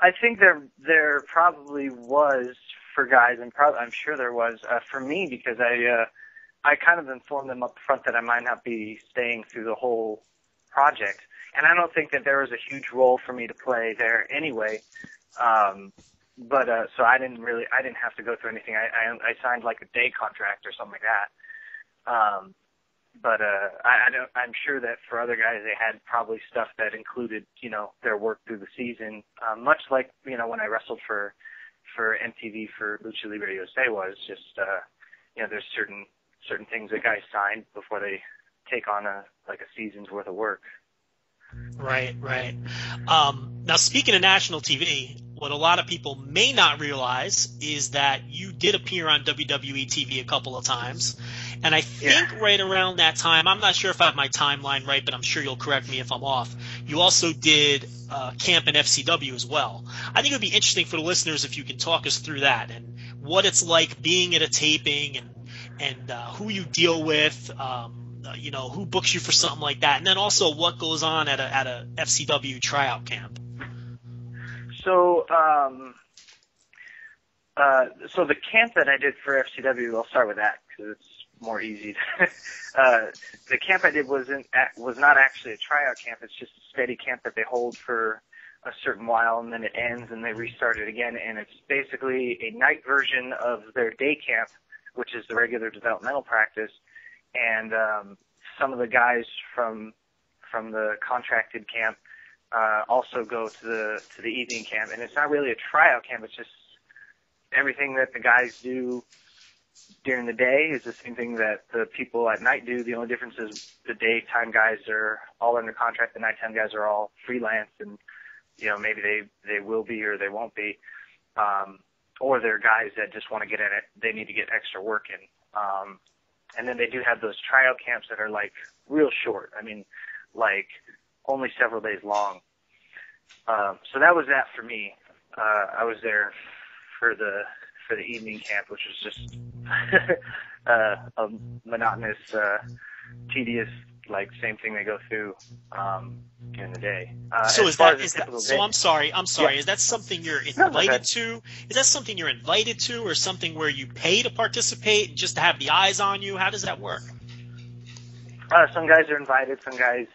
I think there there probably was for guys, and pro- I'm sure there was uh, for me because I uh, I kind of informed them up front that I might not be staying through the whole project, and I don't think that there was a huge role for me to play there anyway. Um, but uh, so I didn't really, I didn't have to go through anything. I, I, I signed like a day contract or something like that. Um, but uh, I, I don't, I'm sure that for other guys, they had probably stuff that included, you know, their work through the season, um, much like you know when I wrestled for for MTV for Lucha Libre USA was just, uh, you know, there's certain certain things that guys sign before they take on a like a season's worth of work. Right, right. Um, now, speaking of national TV, what a lot of people may not realize is that you did appear on WWE TV a couple of times. And I think yeah. right around that time, I'm not sure if I have my timeline right, but I'm sure you'll correct me if I'm off. You also did uh, Camp and FCW as well. I think it would be interesting for the listeners if you can talk us through that and what it's like being at a taping and and uh, who you deal with. Um, you know, who books you for something like that, and then also what goes on at a at a FCW tryout camp. So, um, uh, so the camp that I did for FCW, I'll start with that because it's more easy. To, uh, the camp I did wasn't was not actually a tryout camp. It's just a steady camp that they hold for a certain while and then it ends and they restart it again. And it's basically a night version of their day camp, which is the regular developmental practice and um, some of the guys from from the contracted camp uh, also go to the to the evening camp. And it's not really a tryout camp; it's just everything that the guys do during the day is the same thing that the people at night do. The only difference is the daytime guys are all under contract, the nighttime guys are all freelance, and you know maybe they they will be or they won't be. Um, or they're guys that just want to get in it. They need to get extra work in. Um, and then they do have those tryout camps that are like real short. I mean, like only several days long. Um, so that was that for me. Uh, I was there for the for the evening camp, which was just uh, a monotonous, uh, tedious like same thing they go through um, during the day. Uh, so is that is that? Day, so I'm sorry, I'm sorry. Yeah. Is that something you're invited to? Is that something you're invited to, or something where you pay to participate just to have the eyes on you? How does that work? Uh, some guys are invited. Some guys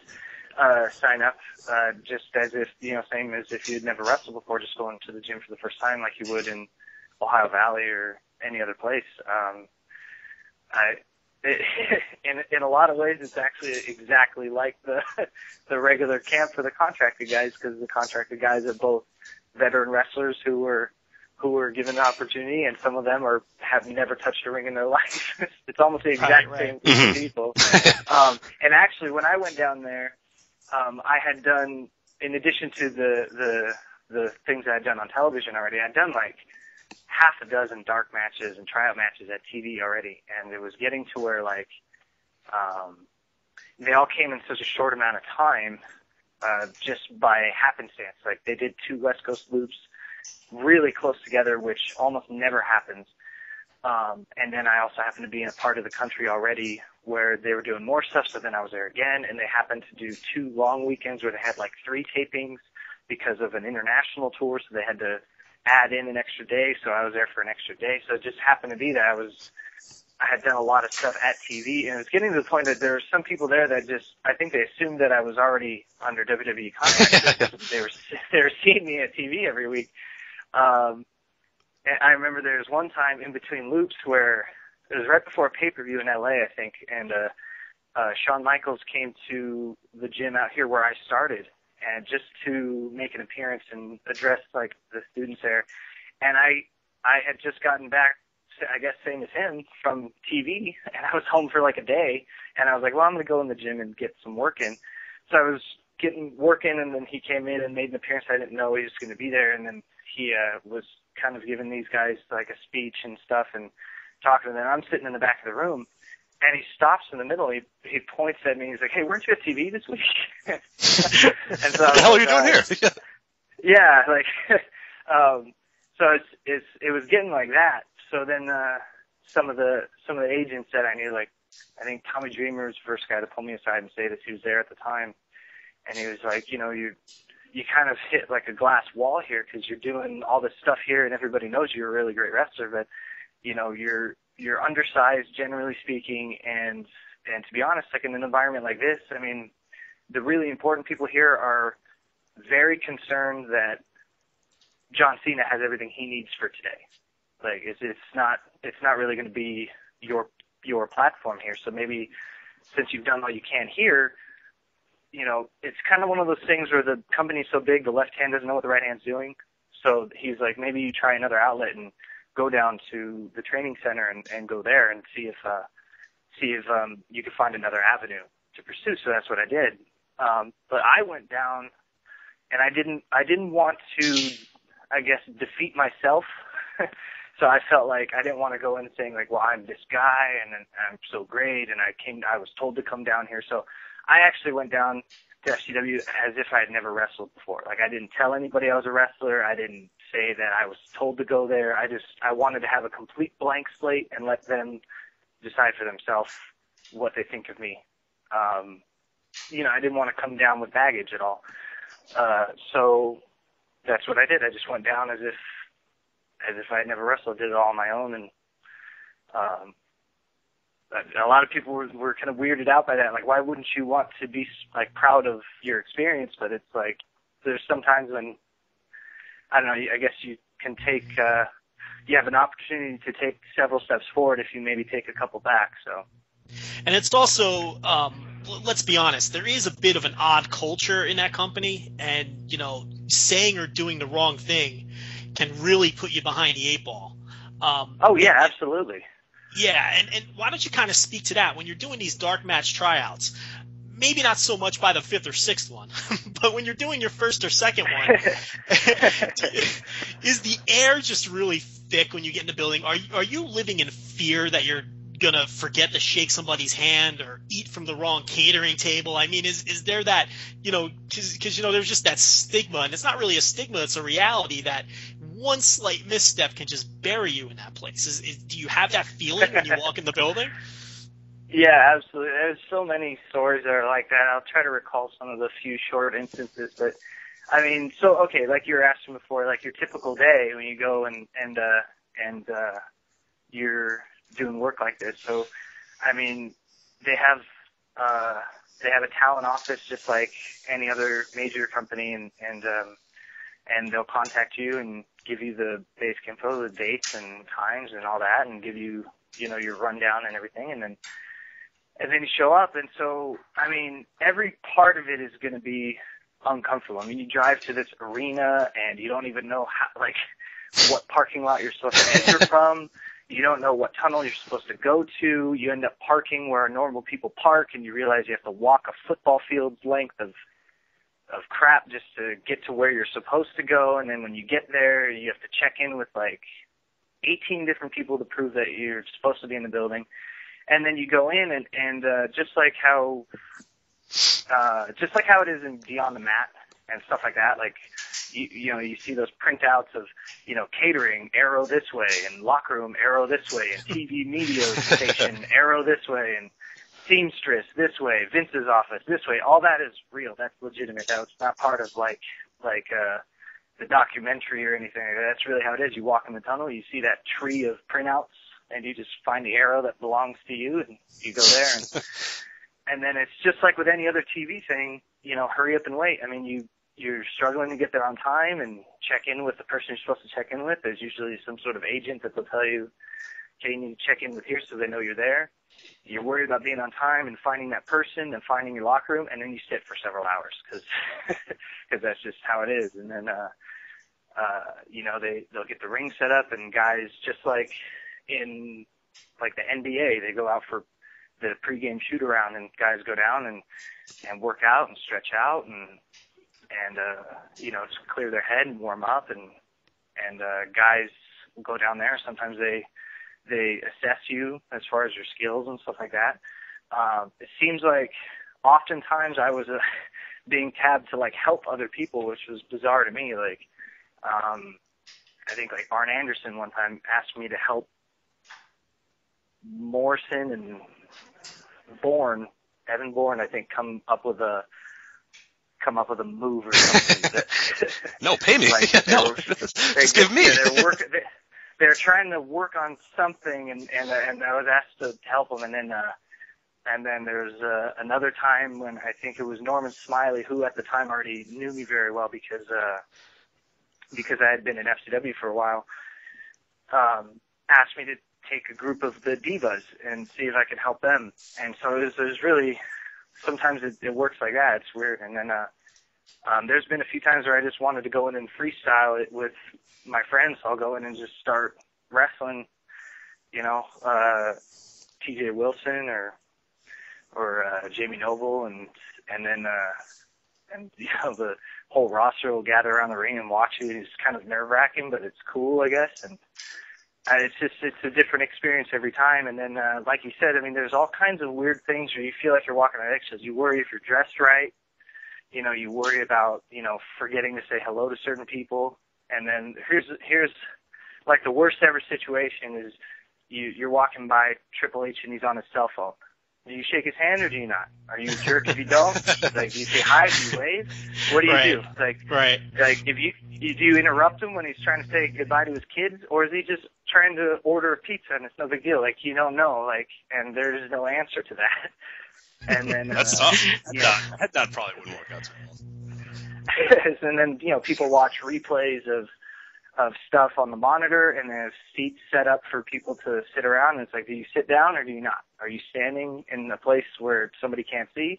uh, sign up uh, just as if you know, same as if you'd never wrestled before, just going to the gym for the first time, like you would in Ohio Valley or any other place. Um, I it, in in a lot of ways, it's actually exactly like the the regular camp for the contracted guys because the contracted guys are both veteran wrestlers who were who were given the opportunity, and some of them are have never touched a ring in their life. it's almost the exact Right, same right. group Mhm. people. um, and actually, when I went down there, um, I had done, in addition to the the the things that I'd done on television already, I'd done like half a dozen dark matches and tryout matches at TV already, and it was getting to where like um, they all came in such a short amount of time, uh, just by happenstance. Like they did two West Coast loops really close together, which almost never happens. Um, and then I also happened to be in a part of the country already where they were doing more stuff, so then I was there again, and they happened to do two long weekends where they had like three tapings because of an international tour, so they had to add in an extra day, so I was there for an extra day. So it just happened to be that I was I had done a lot of stuff at TV, and it was getting to the point that there were some people there that just I think they assumed that I was already under WWE contract. they were they were seeing me at TV every week. Um, and I remember there was one time in between loops where it was right before a pay per view in LA, I think, and uh, uh, Shawn Michaels came to the gym out here where I started, and just to make an appearance and address like the students there. And I I had just gotten back, I guess same as him from TV, and I was home for like a day, and I was like, well, I'm gonna go in the gym and get some work in. So I was getting work in, and then he came in and made an appearance. I didn't know he was going to be there, and then he uh, was kind of giving these guys like a speech and stuff and talking to them. I'm sitting in the back of the room, and he stops in the middle. He he points at me. He's like, "Hey, weren't you at TV this week?" and so what the hell are you doing uh, here? yeah, like um so it's it's it was getting like that. So then uh some of the some of the agents that I knew like I think Tommy Dreamer was the first guy to pull me aside and say this. He was there at the time, and he was like, you know, you you kind of hit like a glass wall here because you're doing all this stuff here, and everybody knows you're a really great wrestler, but you know you're you're undersized generally speaking, and and to be honest, like in an environment like this, I mean, the really important people here are very concerned that John Cena has everything he needs for today. Like it's it's not it's not really going to be your your platform here. So maybe since you've done all you can here, you know, it's kind of one of those things where the company's so big, the left hand doesn't know what the right hand's doing. So he's like, maybe you try another outlet and go down to the training center and, and go there and see if uh, see if um, you can find another avenue to pursue. So that's what I did. Um, but I went down, and I didn't I didn't want to, I guess, defeat myself. so I felt like I didn't want to go in saying like, well, I'm this guy and, and I'm so great, and I came I was told to come down here. So I actually went down to FCW as if I had never wrestled before. Like I didn't tell anybody I was a wrestler. I didn't say that I was told to go there. I just I wanted to have a complete blank slate and let them decide for themselves what they think of me. Um, you know, I didn't want to come down with baggage at all. Uh, so that's what I did. I just went down as if as if I had never wrestled. Did it all on my own, and um, a lot of people were, were kind of weirded out by that. Like, why wouldn't you want to be like proud of your experience? But it's like there's sometimes when I don't know. I guess you can take uh, you have an opportunity to take several steps forward if you maybe take a couple back. So. And it's also, um, let's be honest, there is a bit of an odd culture in that company, and you know, saying or doing the wrong thing can really put you behind the eight ball. Um, Oh yeah, absolutely. yeah, and, and why don't you kind of speak to that when you're doing these dark match tryouts? Maybe not so much by the fifth or sixth one, but when you're doing your first or second one, is the air just really thick when you get in the building? Are you, are you living in fear that you're gonna forget to shake somebody's hand or eat from the wrong catering table? I mean, is is there that you know because you know there's just that stigma, and it's not really a stigma; it's a reality that one slight misstep can just bury you in that place. Is, is do you have that feeling when you walk in the building? Yeah, absolutely. There's so many stories that are like that. I'll try to recall some of the few short instances, but I mean, so okay, like you were asking before, like your typical day when you go and and uh, and uh, you're doing work like this. So, I mean, they have uh, they have a talent office just like any other major company, and and um, and they'll contact you and give you the basic info, the dates and times and all that, and give you you know your rundown and everything, and then and then you show up, and so I mean every part of it is going to be uncomfortable. I mean you drive to this arena and you don't even know how like what parking lot you're supposed to enter from. You don't know what tunnel you're supposed to go to. You end up parking where normal people park, and you realize you have to walk a football field's length of of crap just to get to where you're supposed to go. And then when you get there, you have to check in with like 18 different people to prove that you're supposed to be in the building. And then you go in, and and uh, just like how uh, just like how it is in Beyond the Mat and stuff like that, like you, you know, you see those printouts of, you know, catering, arrow this way, and locker room, arrow this way, and TV media station, arrow this way, and seamstress this way, Vince's office this way. All that is real. That's legitimate. That's not part of like, like, uh, the documentary or anything. That's really how it is. You walk in the tunnel, you see that tree of printouts, and you just find the arrow that belongs to you, and you go there, and and then it's just like with any other TV thing. You know, hurry up and wait. I mean, you you're struggling to get there on time and check in with the person you're supposed to check in with. There's usually some sort of agent that will tell you, okay, you need to check in with here so they know you're there. You're worried about being on time and finding that person and finding your locker room, and then you sit for several hours because because that's just how it is. And then uh, uh, you know they they'll get the ring set up, and guys just like in like the NBA, they go out for the pregame shoot around, and guys go down and and work out and stretch out and and uh, you know just clear their head and warm up and and uh, guys go down there. Sometimes they they assess you as far as your skills and stuff like that. Um, it seems like oftentimes I was uh, being tabbed to like help other people, which was bizarre to me. Like um, I think like Arn Anderson one time asked me to help Morrison and Bourne, Evan Bourne, I think, come up with a come up with a move or something. That, no, pay me. like, no, just give me. they're work, they, they're trying to work on something, and and uh, and I was asked to help them, and then uh, and then there's uh, another time when I think it was Norman Smiley, who at the time already knew me very well because uh, because I had been in FCW for a while, um, asked me to take a group of the divas and see if I could help them, and so it was, it was really sometimes it, it works like that. It's weird, and then. uh um, there's been a few times where I just wanted to go in and freestyle it with my friends. I'll go in and just start wrestling, you know, uh, TJ Wilson or, or, uh, Jamie Noble and, and then, uh, and, you know, the whole roster will gather around the ring and watch it. It's kind of nerve wracking, but it's cool, I guess. And, uh, it's just, it's a different experience every time. And then, uh, like you said, I mean, there's all kinds of weird things where you feel like you're walking on eggshells. You worry if you're dressed right you know, you worry about, you know, forgetting to say hello to certain people. And then here's, here's like the worst ever situation is you, you're walking by Triple H and he's on his cell phone. Do you shake his hand or do you not? Are you a jerk if you don't? like, do you say hi? Do you wave? What do you Right. do? Like, Right. like if you, you do you interrupt him when he's trying to say goodbye to his kids, or is he just trying to order a pizza and it's no big deal? Like you don't know, like, and there's no answer to that. And then That's uh, tough. yeah. That, that probably wouldn't work out too well. and then you know people watch replays of of stuff on the monitor and they have seats set up for people to sit around and it's like do you sit down or do you not are you standing in a place where somebody can't see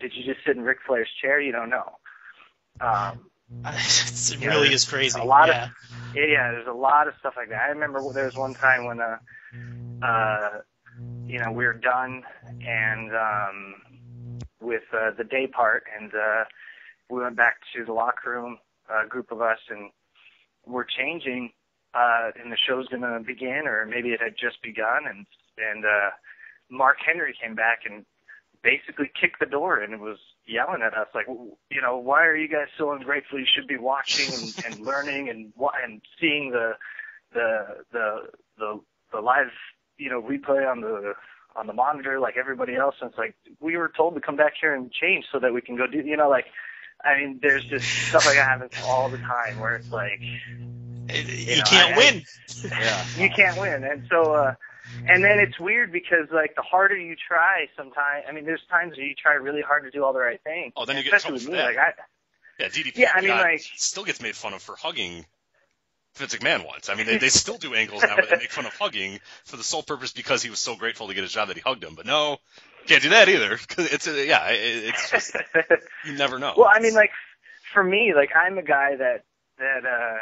did you just sit in Ric Flair's chair you don't know um It's- it Yeah, really is crazy. a lot of- yeah. yeah, yeah, there's a lot of stuff like that. I remember there was one time when, uh, uh, you know, we were done and, um, with, uh, the day part and, uh, we went back to the locker room, a group of us, and we're changing, uh, and the show's gonna begin or maybe it had just begun and, and, uh, Mark Henry came back and basically kicked the door and it was yelling at us like, w- you know, why are you guys so ungrateful? You should be watching and, and learning and and seeing the the the the the live you know replay on the on the monitor like everybody else. And it's like we were told to come back here and change so that we can go do you know like. I mean, there's just stuff like that happens all the time where it's like, It- you, know, can't I- win. Yeah. you can't win. And so, uh, and then it's weird because like the harder you try sometimes, I mean, there's times where you try really hard to do all the right things. Oh, then you get Especially with me, for like I, Yeah, DDP Yeah, I mean, got- like- still gets made fun of for hugging Vince McMahon once. I mean, they, they still do angles now where they make fun of hugging for the sole purpose because he was so grateful to get his job that he hugged him. But no, can't do that either. 'Cause it's a, yeah, it, it's just you never know. well, I mean, like for me, like I'm a guy that that uh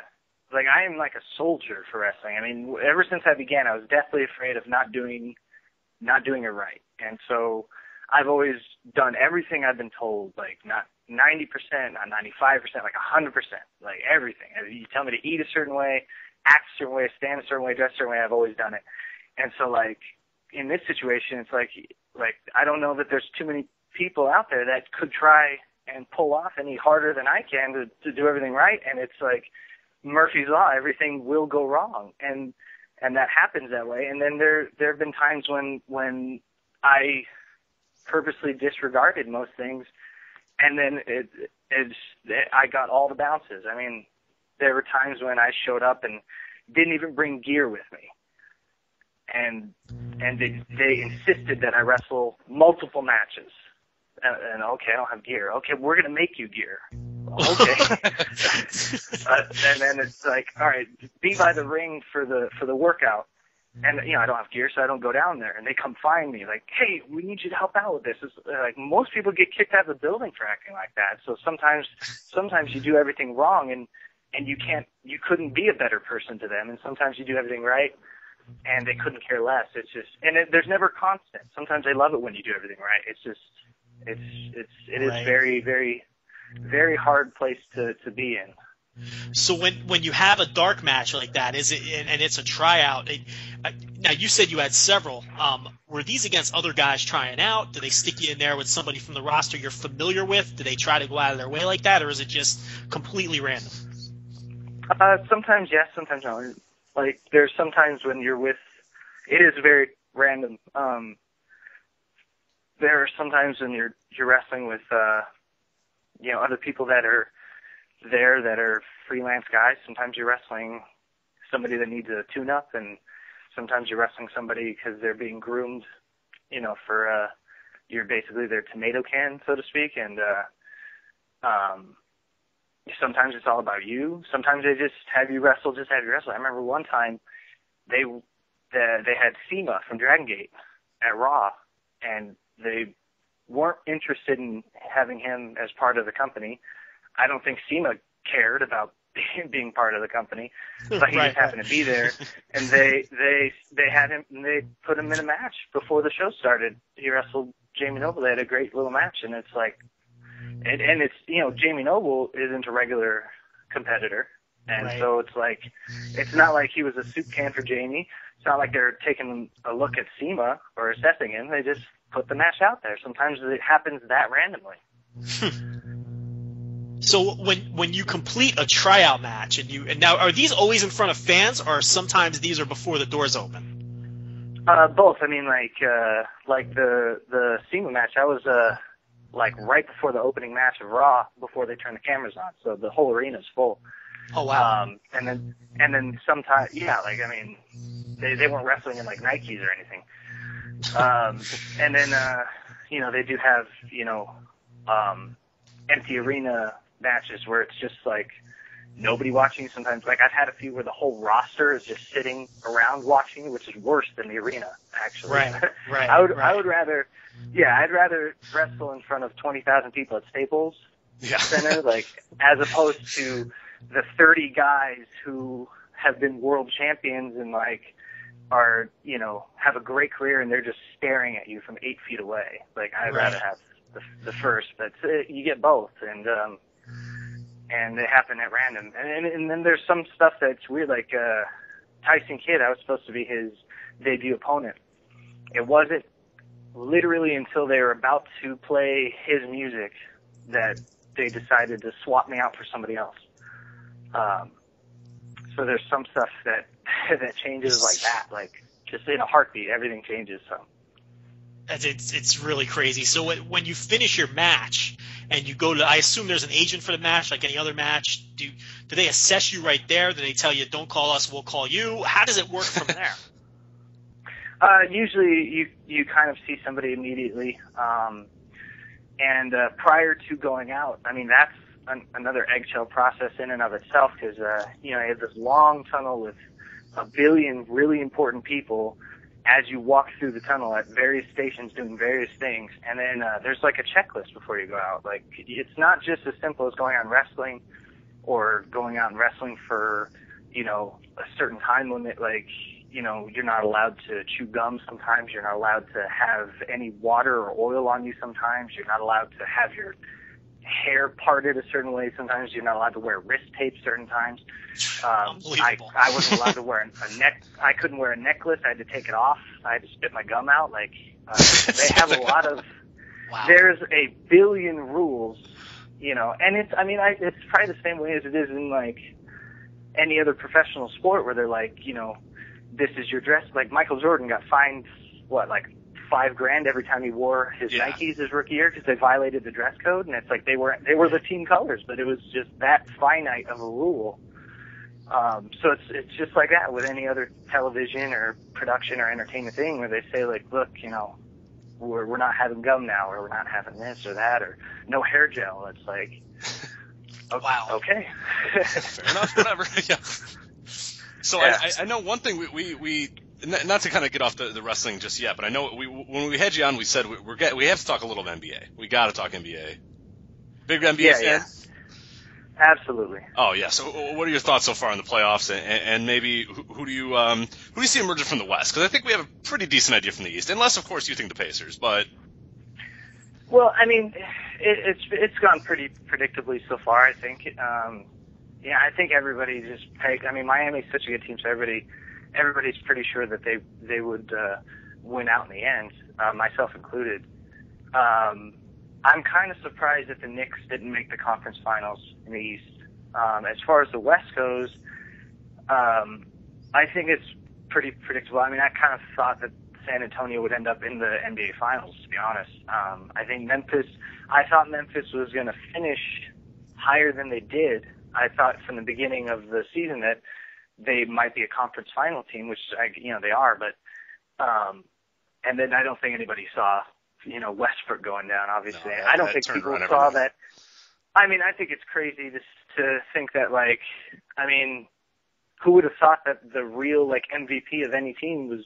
like I am like a soldier for wrestling. I mean, ever since I began, I was deathly afraid of not doing not doing it right, and so I've always done everything I've been told, like not 90%, not 95%, like a 100%, like everything. You tell me to eat a certain way, act a certain way, stand a certain way, dress a certain way, I've always done it. And so like in this situation, it's like like I don't know that there's too many people out there that could try and pull off any harder than I can to, to do everything right. And it's like Murphy's law, everything will go wrong, and and that happens that way. And then there there have been times when when I purposely disregarded most things, and then it it's I got all the bounces. I mean, there were times when I showed up and didn't even bring gear with me, and and they they insisted that I wrestle multiple matches. And, and okay, I don't have gear. Okay, we're gonna make you gear. Okay. uh, and then it's like, all right, be by the ring for the for the workout. And you know, I don't have gear, so I don't go down there. And they come find me, like, hey, we need you to help out with this. It's, uh, like most people get kicked out of the building for acting like that. So sometimes, sometimes you do everything wrong, and and you can't, you couldn't be a better person to them. And sometimes you do everything right, and they couldn't care less. It's just, and it, there's never constant. Sometimes they love it when you do everything right. It's just, it's it's it is Right. very very very hard place to to be in. So when when you have a dark match like that, is it and, it's a tryout? It, uh, now you said you had several. Um, were these against other guys trying out? Do they stick you in there with somebody from the roster you're familiar with? Do they try to go out of their way like that, or is it just completely random? Uh, sometimes yes, sometimes no. Like there's sometimes when you're with, it is very random. Um, there are sometimes when you're you're wrestling with, uh, you know, other people that are there that are freelance guys. Sometimes you're wrestling somebody that needs a tune-up, and sometimes you're wrestling somebody because they're being groomed, you know, for uh, you're basically their tomato can, so to speak, and uh, um, sometimes it's all about you. Sometimes they just have you wrestle, just have you wrestle. I remember one time they the, they had CIMA from Dragon Gate at Raw, and they weren't interested in having him as part of the company. I don't think CIMA cared about being part of the company, hmm, but he Right, just happened to be there. And they they they had him. and They put him in a match before the show started. He wrestled Jamie Noble. They had a great little match, and it's like, and, and it's you know Jamie Noble isn't a regular competitor, and Right. so it's like, it's not like he was a soup can for Jamie. It's not like they're taking a look at CIMA or assessing him. They just put the match out there. Sometimes it happens that randomly. So when when you complete a tryout match and you and now are these always in front of fans or sometimes these are before the doors open? Uh, both. I mean, like, uh, like the the CIMA match. I was uh, like right before the opening match of Raw before they turned the cameras on, so the whole arena's full. Oh wow. Um, and then and then sometimes, yeah, like I mean, they they weren't wrestling in like Nikes or anything. Um, and then uh, you know they do have you know um, empty arena matches where it's just like nobody watching. Sometimes like I've had a few where the whole roster is just sitting around watching, which is worse than the arena actually. Right, right, I would right. I would rather yeah I'd rather wrestle in front of twenty thousand people at Staples yeah. center, like as opposed to the 30 guys who have been world champions and like are you know have a great career and they're just staring at you from eight feet away. Like I'd Right. rather have the, the first, but uh, you get both, and um, and they happen at random. And, and and then there's some stuff that's weird, like uh, Tyson Kidd. I was supposed to be his debut opponent. It wasn't literally until they were about to play his music that they decided to swap me out for somebody else. Um, so there's some stuff that that changes like that, like just in a heartbeat, everything changes. So It's, it's really crazy. So when, when you finish your match and you go to, I assume there's an agent for the match, like any other match. Do do they assess you right there? Do they tell you, "Don't call us, we'll call you"? How does it work from there? uh, usually you you kind of see somebody immediately, um, and uh, prior to going out, I mean that's an, another eggshell process in and of itself because uh, you know you have this long tunnel with a billion really important people as you walk through the tunnel at various stations doing various things, and then uh, there's like a checklist before you go out. Like it's not just as simple as going on wrestling or going out and wrestling for you know a certain time limit. Like you know you're not allowed to chew gum sometimes. You're not allowed to have any water or oil on you sometimes. You're not allowed to have your hair parted a certain way. Sometimes you're not allowed to wear wrist tape certain times. Um, I, I wasn't allowed to wear a neck. I couldn't wear a necklace. I had to take it off. I had to spit my gum out. Like uh, they have a lot of. Wow. There's a billion rules, you know, and it's. I mean, I, it's probably the same way as it is in like any other professional sport where they're like, you know, this is your dress. Like Michael Jordan got fined what like five grand every time he wore his Yeah. Nikes his rookie year because they violated the dress code, and it's like they were they were the team colors, but it was just that finite of a rule. Um, so it's it's just like that with any other television or production or entertainment thing where they say like, look, you know, we're we're not having gum now, or we're not having this or that, or no hair gel. It's like, o- Wow. okay. Fair enough, whatever. yeah. So Yeah. I, I, know one thing we, we, we not to kind of get off the, the wrestling just yet, but I know we when we had you on, we said we, we're get, we have to talk a little of NBA. We got to talk NBA. Big NBA Yeah, fan. yeah. Absolutely. Oh yeah. So uh, what are your thoughts so far in the playoffs, and, and maybe who, who do you um, who do you see emerging from the West? Because I think we have a pretty decent idea from the East, unless of course you think the Pacers. But Well, I mean, it, it's it's gone pretty predictably so far. I think. Um, yeah, I think everybody just pegged. I mean, Miami's such a good team, so everybody everybody's pretty sure that they they would uh, win out in the end, uh, myself included. Um, I'm kind of surprised that the Knicks didn't make the conference finals in the East. Um, as far as the West goes, um, I think it's pretty predictable. I mean, I kind of thought that San Antonio would end up in the NBA Finals, to be honest. Um, I think Memphis, I thought Memphis was going to finish higher than they did. I thought from the beginning of the season that they might be a conference final team, which I, you know they are, but um, and then I don't think anybody saw you know Westbrook going down. Obviously, No, that- I don't think people saw that. I mean, I think it's crazy to to think that like, I mean, who would have thought that the real like MVP of any team was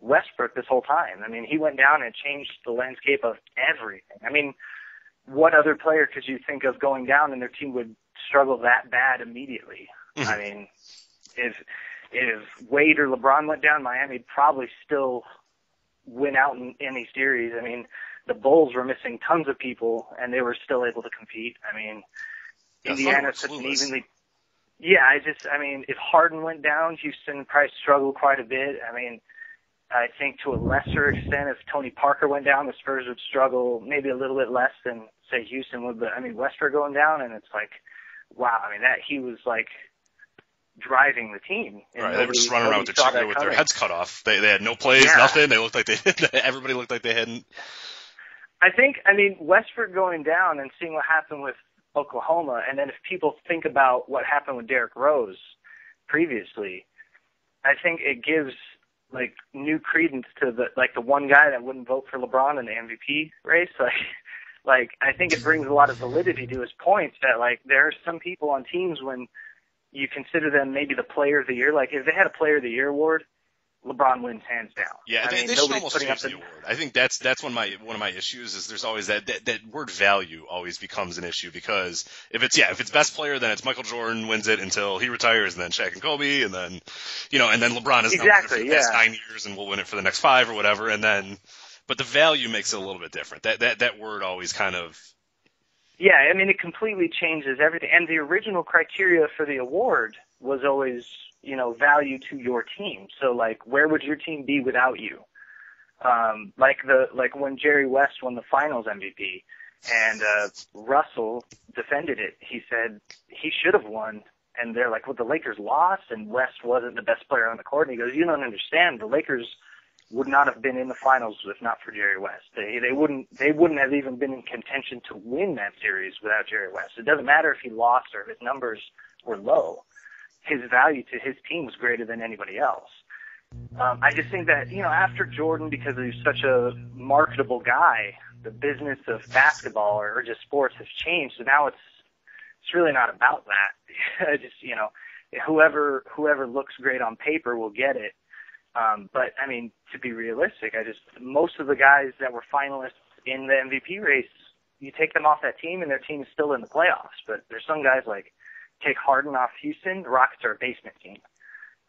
Westbrook this whole time? I mean, he went down and changed the landscape of everything. I mean, what other player could you think of going down and their team would struggle that bad immediately? I mean, if if Wade or LeBron went down, Miami'd probably still win out in any series. I mean, the Bulls were missing tons of people and they were still able to compete. I mean, Yeah, Indiana's such an evenly. Yeah, I just, I mean, if Harden went down, Houston probably struggled quite a bit. I mean, I think to a lesser extent, if Tony Parker went down, the Spurs would struggle maybe a little bit less than say Houston would. But I mean, Westbrook going down, and it's like, wow. I mean, that he was like driving the team. and right, they were just running around with their, saw check- that with their heads cut off. They they had no plays, Yeah. nothing. They looked like they everybody looked like they hadn't. I think, I mean, Westbrook going down and seeing what happened with Oklahoma, and then if people think about what happened with Derrick Rose previously, I think it gives like new credence to the like the one guy that wouldn't vote for LeBron in the MVP race. Like, like I think it brings a lot of validity to his points that like there are some people on teams when you consider them maybe the player of the year. Like if they had a player of the year award, LeBron wins hands down. Yeah, I they, mean, they should almost putting change up the award. I think that's that's one of my one of my issues is there's always that, that that word value always becomes an issue because if it's yeah if it's best player then it's Michael Jordan wins it until he retires and then Shaq and Kobe and then you know and then LeBron is Exactly, the yeah. nine years and will win it for the next five or whatever and then but the value makes it a little bit different. That that that word always kind of Yeah, I mean, it completely changes everything. And the original criteria for the award was always, you know, value to your team. So, like, where would your team be without you? Um, like the like when Jerry West won the Finals MVP, and uh, Russell defended it. He said he should have won, and they're like, "Well, the Lakers lost, and West wasn't the best player on the court." And he goes, "You don't understand. The Lakers." Would not have been in the finals if not for Jerry West. They they wouldn't they wouldn't have even been in contention to win that series without Jerry West. It doesn't matter if he lost or if his numbers were low. His value to his team was greater than anybody else. Um, I just think that you know after Jordan, because he's such a marketable guy, the business of basketball or, or just sports has changed. So now it's it's really not about that. just you know, whoever whoever looks great on paper will get it. Um, but I mean, to be realistic, I just most of the guys that were finalists in the MVP race, you take them off that team and their team is still in the playoffs. But there's some guys like take Harden off Houston, the Rockets are a basement team.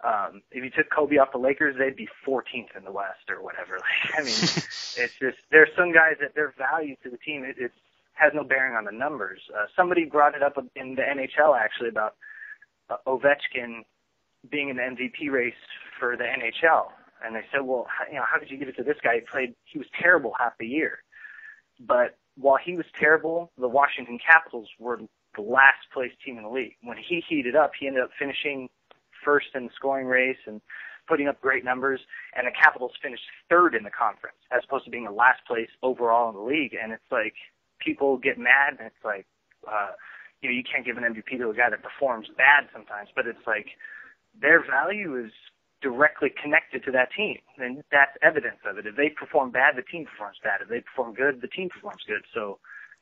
Um, if you took Kobe off the Lakers, they'd be 14th in the West or whatever. Like, I mean, it's just there's some guys that their value to the team it, it has no bearing on the numbers. Uh, somebody brought it up in the NHL actually about uh, Ovechkin being in the MVP race for the NHL, and they said, well, you know, how could you give it to this guy? He played, he was terrible half the year, but while he was terrible, the Washington Capitals were the last place team in the league. When he heated up, he ended up finishing first in the scoring race and putting up great numbers. And the Capitals finished third in the conference as opposed to being the last place overall in the league. And it's like people get mad and it's like, uh, you know, you can't give an MVP to a guy that performs bad sometimes, but it's like their value is directly connected to that team. And that's evidence of it. If they perform bad, the team performs bad. If they perform good, the team performs good. So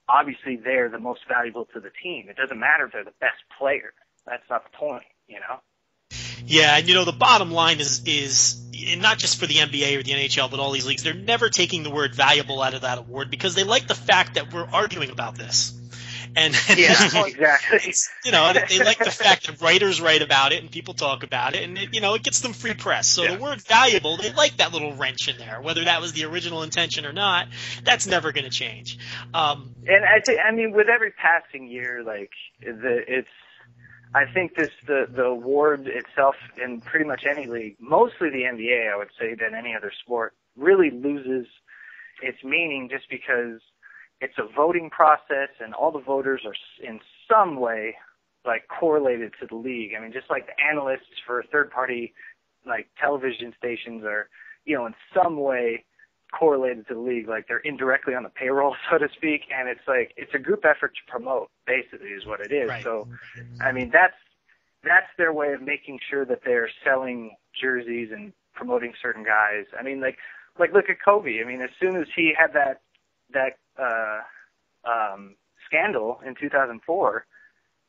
obviously they're the most valuable to the team. It doesn't matter if they're the best player. That's not the point, you know? Yeah, and you know the bottom line is is not just for the NBA or the NHL, but all these leagues. They're never taking the word valuable out of that award because they like the fact that we're arguing about this. And, and yeah, exactly. You know, they like the fact that writers write about it and people talk about it, and it, you know, it gets them free press. So yeah. the word valuable, they like that little wrench in there, whether that was the original intention or not. That's never going to change. Um, and I think, I mean, with every passing year, like the it's I think this the the award itself in pretty much any league, mostly the NBA, I would say, than any other sport, really loses its meaning just because it's a voting process and all the voters are in some way like correlated to the league. I mean, just like the analysts for third party like television stations are, you know, in some way correlated to the league, like they're indirectly on the payroll, so to speak. And it's like it's a group effort to promote, basically, is what it is. Right. So, I mean, that's that's their way of making sure that they're selling jerseys and promoting certain guys. I mean, like like look at Kobe. I mean, as soon as he had that that uh, um, scandal in 2004,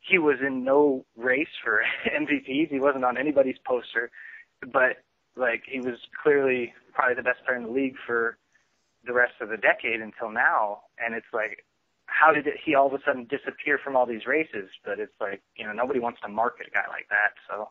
he was in no race for MVPs. He wasn't on anybody's poster, but like he was clearly probably the best player in the league for the rest of the decade until now. And it's like, how did it, he all of a sudden disappear from all these races? But it's like, you know, nobody wants to market a guy like that. So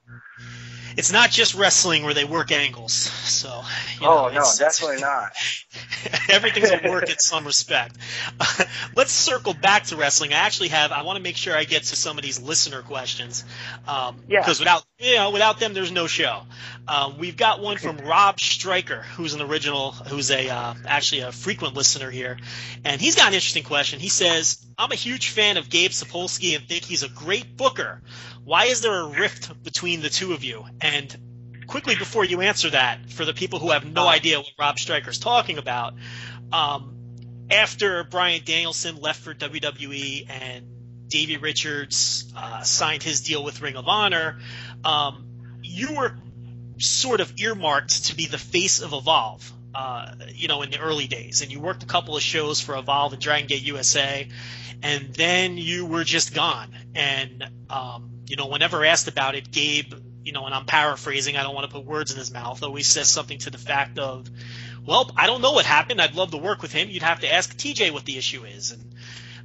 it's not just wrestling where they work angles. So, you know, oh no, definitely not. everything's a work in some respect. Uh, let's circle back to wrestling. I actually have. I want to make sure I get to some of these listener questions. Um, yeah. Because without you know, without them, there's no show. Um, we've got one from Rob Stryker, who's an original, who's a uh, actually a frequent listener here, and he's got an interesting question. He says, "I'm a huge fan of Gabe Sapolsky and think he's a great booker. Why is there a rift between the two of you?" And quickly before you answer that, for the people who have no idea what Rob Stryker's talking about, um, after Bryan Danielson left for WWE and Davey Richards uh, signed his deal with Ring of Honor, um, you were sort of earmarked to be the face of Evolve. Uh, you know, in the early days, and you worked a couple of shows for Evolve and Dragon Gate USA, and then you were just gone. And um, you know, whenever asked about it, Gabe, you know, and I'm paraphrasing, I don't want to put words in his mouth, always says something to the fact of, well, I don't know what happened. I'd love to work with him. You'd have to ask TJ what the issue is. And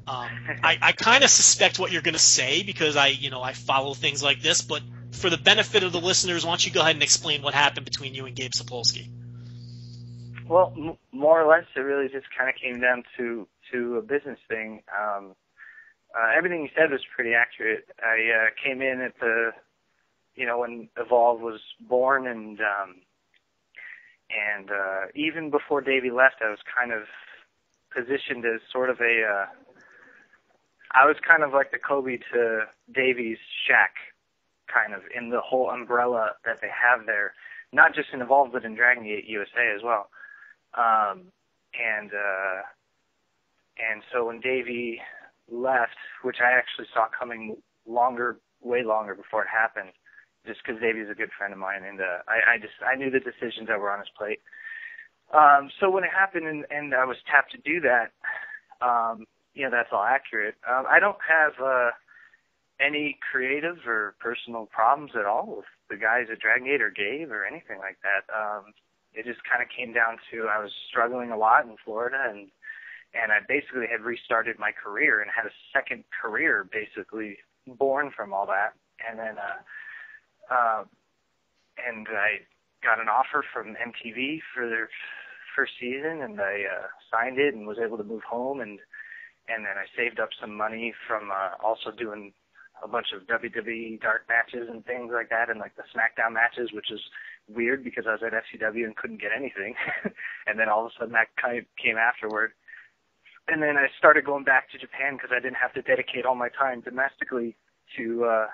um, I, I kind of suspect what you're going to say because I, you know, I follow things like this. But for the benefit of the listeners, why don't you go ahead and explain what happened between you and Gabe Sapolsky? Well, m- more or less, it really just kind of came down to to a business thing. Um, uh, everything you said was pretty accurate. I uh, came in at the, you know, when Evolve was born, and um, and uh, even before Davey left, I was kind of positioned as sort of a. Uh, I was kind of like the Kobe to Davey's Shaq, kind of in the whole umbrella that they have there, not just in Evolve but in Dragon Gate USA as well. Um, and uh, and so when Davey left, which I actually saw coming longer, way longer before it happened, just because Davey's a good friend of mine, and uh, I, I just I knew the decisions that were on his plate. Um, so when it happened, and, and I was tapped to do that, um, you know, that's all accurate. Um, I don't have uh, any creative or personal problems at all with the guys at Dragongate or Gabe or anything like that. Um, it just kind of came down to I was struggling a lot in Florida and and I basically had restarted my career and had a second career basically born from all that. And then uh uh and I got an offer from MTV for their first season and I uh signed it and was able to move home and and then I saved up some money from uh also doing a bunch of WWE dark matches and things like that and like the SmackDown matches which is weird because I was at FCW and couldn't get anything. and then all of a sudden that kind of came afterward. And then I started going back to Japan because I didn't have to dedicate all my time domestically to uh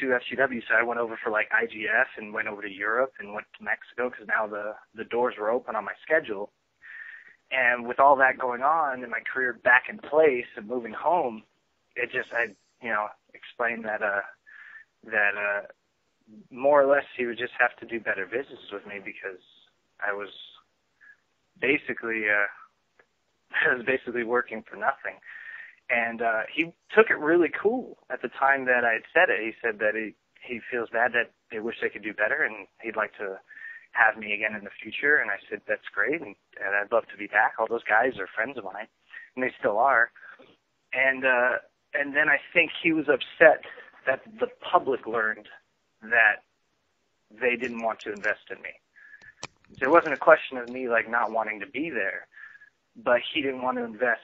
to FCW. So I went over for like IGF and went over to Europe and went to Mexico because now the the doors were open on my schedule. And with all that going on and my career back in place and moving home, it just I you know explained that uh that uh more or less he would just have to do better business with me because I was basically uh I was basically working for nothing. And uh he took it really cool at the time that I had said it. He said that he he feels bad that they wish they could do better and he'd like to have me again in the future and I said that's great and, and I'd love to be back. All those guys are friends of mine and they still are. And uh and then I think he was upset that the public learned that they didn't want to invest in me. So it wasn't a question of me like not wanting to be there, but he didn't want to invest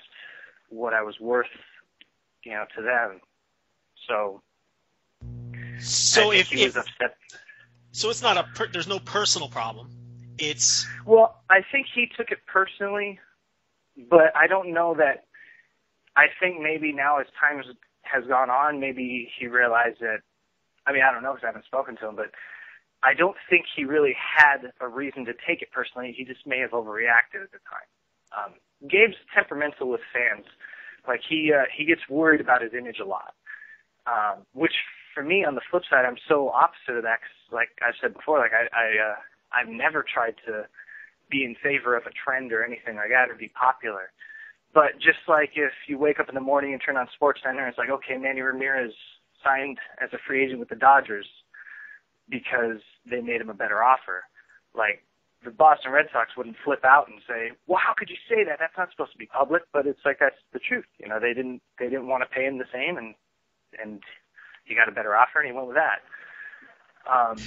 what I was worth, you know, to them. So, so if, he if was upset. So, it's not a per, there's no personal problem. It's well, I think he took it personally, but I don't know that. I think maybe now as time has, gone on, maybe he realized that I mean, I don't know because I haven't spoken to him, but I don't think he really had a reason to take it personally. He just may have overreacted at the time. Um, Gabe's temperamental with fans. Like he uh, he gets worried about his image a lot, um, which for me on the flip side, I'm so opposite of that. Cause like I've said before, like I I uh, I've never tried to be in favor of a trend or anything like that or be popular. But just like if you wake up in the morning and turn on Sports Center, it's like okay, Manny Ramirez signed as a free agent with the Dodgers because they made him a better offer. Like the Boston Red Sox wouldn't flip out and say, "Well, how could you say that? That's not supposed to be public." But it's like that's the truth. You know, they didn't they didn't want to pay him the same, and and he got a better offer, and he went with that. Um,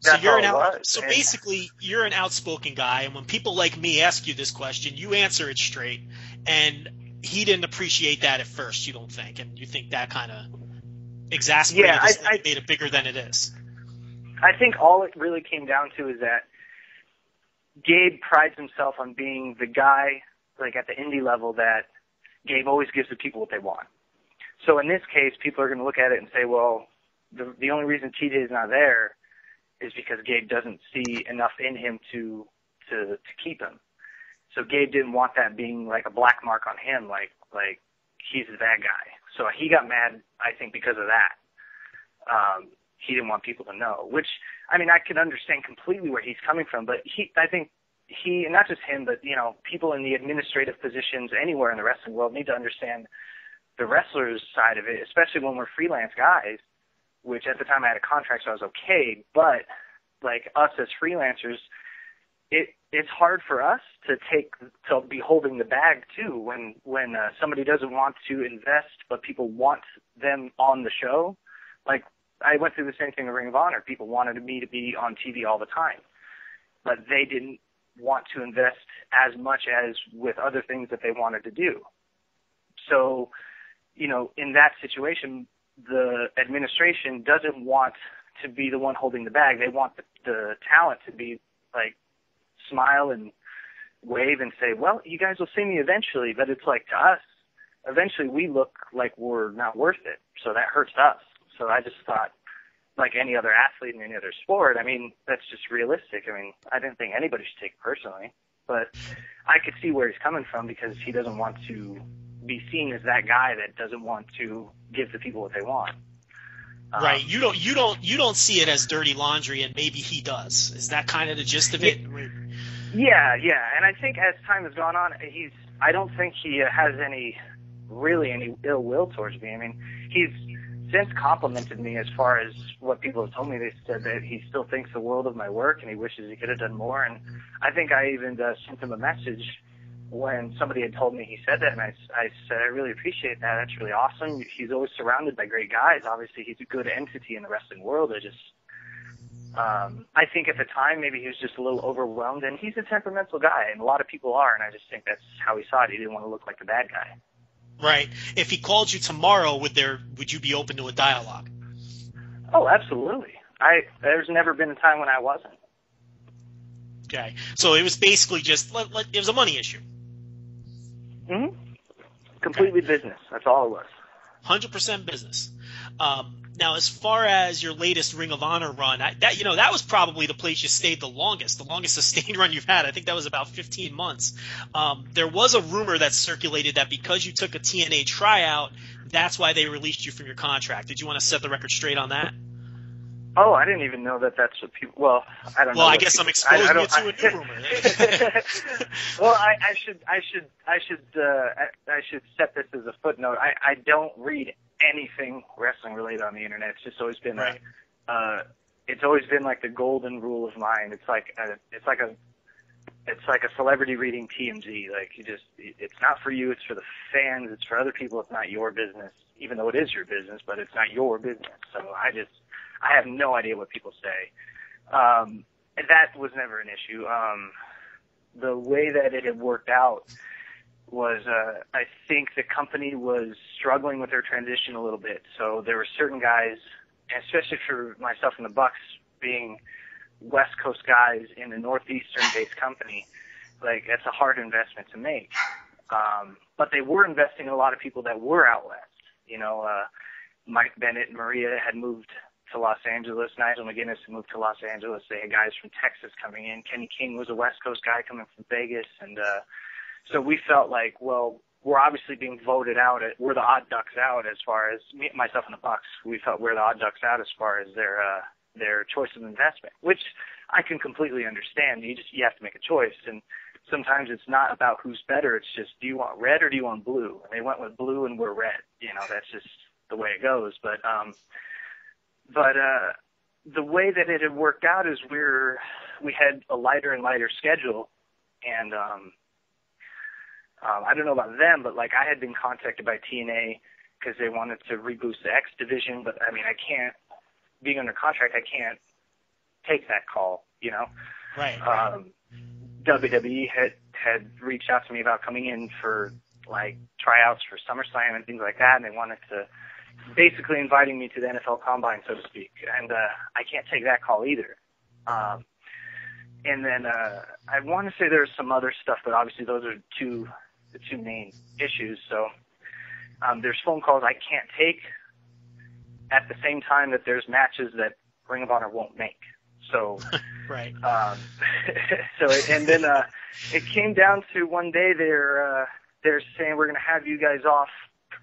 so you're an out, so And- basically you're an outspoken guy, and when people like me ask you this question, you answer it straight. And he didn't appreciate that at first, you don't think, and you think that kind of exasperated Yeah, I- I- made it bigger than it is. I think all it really came down to is that Gabe prides himself on being the guy, like at the indie level, that Gabe always gives the people what they want. So in this case, people are going to look at it and say, well, the the only reason TJ is not there is because Gabe doesn't see enough in him to to to keep him. So Gabe didn't want that being like a black mark on him, like like he's the bad guy. So he got mad, I think, because of that. Um, he didn't want people to know, which I mean I can understand completely where he's coming from, but he I think he and not just him, but you know people in the administrative positions anywhere in the wrestling world need to understand the wrestlers side of it, especially when we're freelance guys. Which at the time I had a contract, so I was okay. But like us as freelancers, it it's hard for us to take to be holding the bag too when when uh, somebody doesn't want to invest, but people want them on the show. Like I went through the same thing with Ring of Honor. People wanted me to be on TV all the time, but they didn't want to invest as much as with other things that they wanted to do. So, you know, in that situation, the administration doesn't want to be the one holding the bag. They want the, the talent to be like smile and wave and say, "Well, you guys will see me eventually." But it's like to us, eventually we look like we're not worth it, so that hurts us. So I just thought, like any other athlete in any other sport, I mean, that's just realistic. I mean, I didn't think anybody should take it personally, but I could see where he's coming from because he doesn't want to be seen as that guy that doesn't want to give the people what they want. Um, right. You don't you don't you don't see it as dirty laundry and maybe he does. Is that kind of the gist of it? Yeah, yeah, and I think as time has gone on, he's. I don't think he has any, really any ill will towards me. I mean, he's since complimented me as far as what people have told me. They said that he still thinks the world of my work and he wishes he could have done more. And I think I even uh, sent him a message when somebody had told me he said that, and I, I said I really appreciate that. That's really awesome. He's always surrounded by great guys. Obviously, he's a good entity in the wrestling world. I just um, I think at the time maybe he was just a little overwhelmed, and he's a temperamental guy, and a lot of people are, and I just think that's how he saw it. He didn't want to look like the bad guy. Right. If he called you tomorrow, would there would you be open to a dialogue? Oh, absolutely. I there's never been a time when I wasn't. Okay. So it was basically just it was a money issue. Hmm Completely okay. business. That's all it was. Hundred percent business. Um, now, as far as your latest Ring of Honor run, I, that you know that was probably the place you stayed the longest, the longest sustained run you've had. I think that was about 15 months. Um, there was a rumor that circulated that because you took a TNA tryout, that's why they released you from your contract. Did you want to set the record straight on that? Oh, I didn't even know that. That's what people. Well, I don't well, know. Well, I guess people, I'm exposing I, I you to a new rumor. well, I, I should, I should, I should, uh, I, I should set this as a footnote. I, I don't read anything wrestling related on the internet. It's just always been right. a, uh, it's always been like the golden rule of mine. It's like a, it's like a, it's like a celebrity reading TMZ. Like you just, it's not for you. It's for the fans. It's for other people. It's not your business, even though it is your business, but it's not your business. So I just, I have no idea what people say. Um, that was never an issue. Um, the way that it had worked out was uh, I think the company was struggling with their transition a little bit. So there were certain guys, especially for myself and the Bucks being West Coast guys in a northeastern based company, like that's a hard investment to make. Um, but they were investing in a lot of people that were out west. You know, uh, Mike Bennett and Maria had moved to Los Angeles. Nigel McGuinness moved to Los Angeles. They had guys from Texas coming in. Kenny King was a West Coast guy coming from Vegas, and uh, so we felt like, well, we're obviously being voted out. At, we're the odd ducks out as far as me, myself and the Bucks. We felt we're the odd ducks out as far as their uh, their choice of investment, which I can completely understand. You just you have to make a choice, and sometimes it's not about who's better. It's just do you want red or do you want blue? And they went with blue, and we're red. You know, that's just the way it goes. But um, but uh, the way that it had worked out is we're we had a lighter and lighter schedule, and um, um, I don't know about them, but like I had been contacted by TNA because they wanted to reboost the X division, but I mean I can't being under contract I can't take that call, you know. Right. Um, WWE had had reached out to me about coming in for like tryouts for SummerSlam and things like that, and they wanted to basically inviting me to the NFL Combine, so to speak. And uh, I can't take that call either. Um, and then uh, I want to say there's some other stuff, but obviously those are two the two main issues. So um, there's phone calls I can't take at the same time that there's matches that Ring of Honor won't make. So right. Um, so and then uh, it came down to one day they're uh, they're saying we're going to have you guys off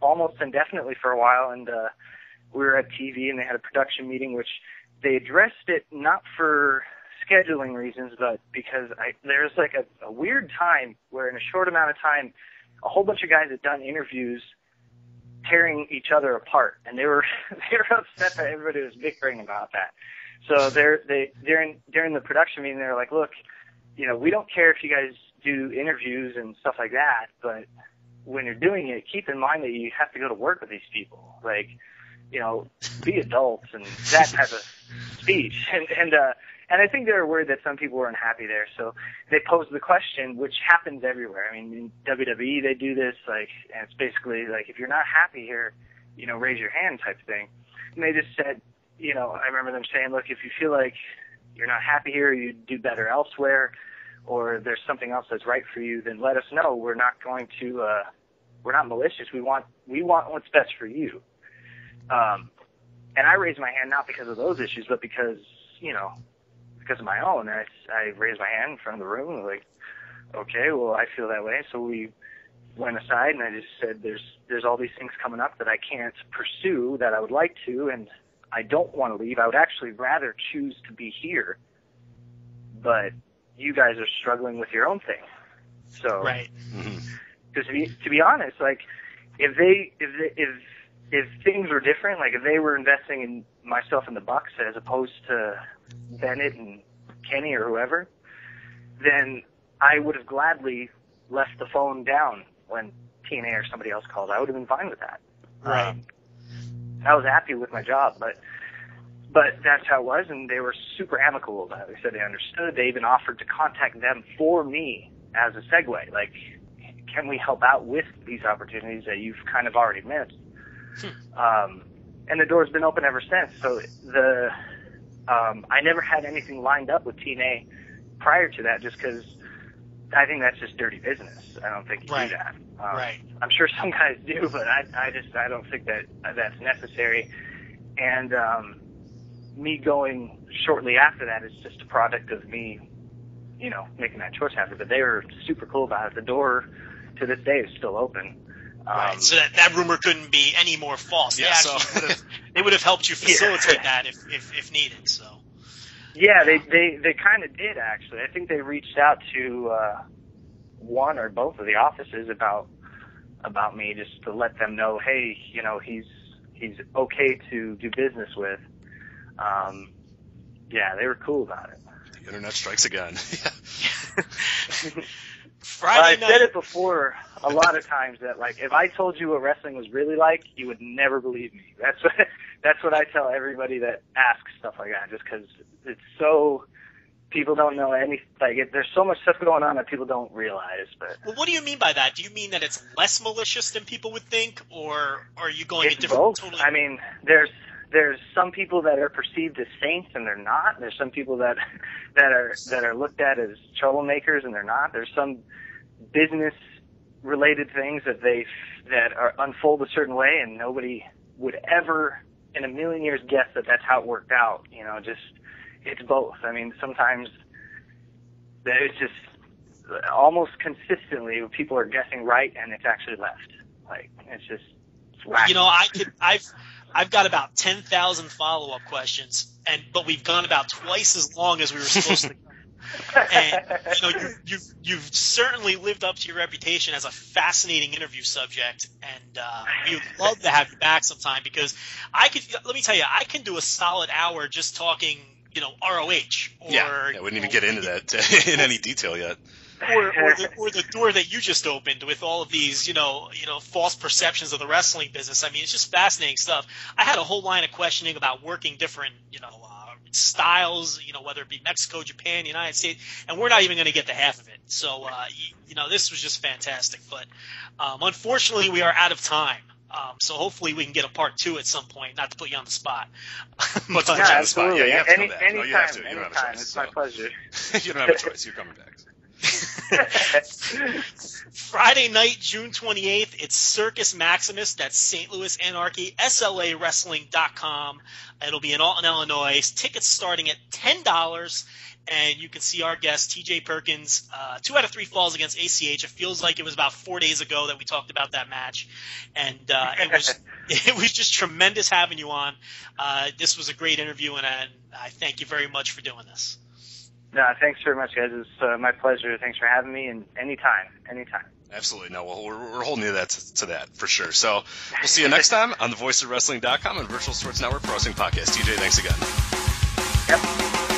almost indefinitely for a while, and uh, we were at TV and they had a production meeting which they addressed it not for scheduling reasons, but because I there's like a, a weird time where in a short amount of time, a whole bunch of guys had done interviews tearing each other apart, and they were they were upset that everybody was bickering about that. So they're they during during the production meeting they're like, look, you know, we don't care if you guys do interviews and stuff like that, but when you're doing it, keep in mind that you have to go to work with these people. Like, you know, be adults and that type of speech. And and uh and I think they were worried that some people were unhappy there. So they posed the question, which happens everywhere. I mean, in WWE they do this, like, and it's basically like, if you're not happy here, you know, raise your hand type thing. And they just said, you know, I remember them saying, look, if you feel like you're not happy here, you do better elsewhere, or there's something else that's right for you, then let us know. We're not going to, uh, we're not malicious. We want, we want what's best for you. Um, and I raised my hand not because of those issues, but because, you know, because of my own. And I, I raised my hand in front of the room, like, okay, well, I feel that way. So we went aside, and I just said, there's there's all these things coming up that I can't pursue that I would like to, and I don't want to leave. I would actually rather choose to be here, but you guys are struggling with your own thing. So, right. Because mm-hmm. to be to be honest, like if they if they, if if things were different, like if they were investing in myself and the Bucks as opposed to Bennett and Kenny or whoever, then I would have gladly left the phone down when TNA or somebody else called. I would have been fine with that. Right. Um, I was happy with my job, but but that's how it was, and they were super amicable about it. They said they understood. They even offered to contact them for me as a segue. Like, can we help out with these opportunities that you've kind of already missed? Um, and the door's been open ever since. So the um, I never had anything lined up with TNA prior to that, just because I think that's just dirty business. I don't think you Right. do that. Um, Right. I'm sure some guys do, but I, I just I don't think that that's necessary. And um, me going shortly after that is just a product of me, you know, making that choice after. But they were super cool about it. The door to this day is still open. Um, Right. So that, that rumor couldn't be any more false. Yeah, they so- would have they would have helped you facilitate that if, if if needed. So Yeah, they they they kind of did actually. I think they reached out to uh, one or both of the offices about about me just to let them know, hey, you know, he's he's okay to do business with. Um, yeah, they were cool about it. The internet strikes again. Friday I've said it before a lot of times that like if I told you what wrestling was really like, you would never believe me. That's what that's what I tell everybody that asks stuff like that, just because it's so people don't know any like it, there's so much stuff going on that people don't realize. But Well, what do you mean by that? Do you mean that it's less malicious than people would think, or are you going a different? both. Totally. I mean, there's there's some people that are perceived as saints and they're not. There's some people that that are that are looked at as troublemakers and they're not. There's some business related things that they that are unfold a certain way and nobody would ever in a million years guess that that's how it worked out. You know, just it's both. I mean, sometimes it's just almost consistently people are guessing right and it's actually left. Like it's just it's you know, I could. I've I've got about ten thousand follow up questions, and but we've gone about twice as long as we were supposed to. and you know, you, you've you've certainly lived up to your reputation as a fascinating interview subject, and uh, we'd love to have you back sometime because I could. Let me tell you, I can do a solid hour just talking. You know, ROH or yeah, yeah, we didn't even get into that in any detail yet. Or, or, the, or the door that you just opened with all of these, you know, you know, false perceptions of the wrestling business. I mean, it's just fascinating stuff. I had a whole line of questioning about working different, you know, uh, styles, you know, whether it be Mexico, Japan, United States, and we're not even going to get to half of it. So, uh, you, you know, this was just fantastic. But um, unfortunately, we are out of time. Um, so hopefully we can get a part two at some point. Not to put you on the spot. But to But- put you on the spot, yeah, absolutely. you have to Any, come back. No, you have to. You don't have a anytime. choice. It's my pleasure. you don't have a choice. You're coming back. Friday night, June 28th, it's Circus Maximus. That's St. Louis Anarchy, SLAWrestling.com. It'll be in Alton, Illinois. Tickets starting at $10. And you can see our guest, TJ Perkins, uh, two out of three falls against ACH. It feels like it was about four days ago that we talked about that match. And uh, it was it was just tremendous having you on. Uh, this was a great interview, and I, I thank you very much for doing this. No, thanks very much, guys. It's uh, my pleasure. Thanks for having me, and anytime, anytime. Absolutely. No, well, we're, we're holding you that to, to that for sure. So we'll see you next time on the voiceofwrestling.com and Virtual Sports Network Pro Wrestling Podcast. TJ, thanks again. Yep.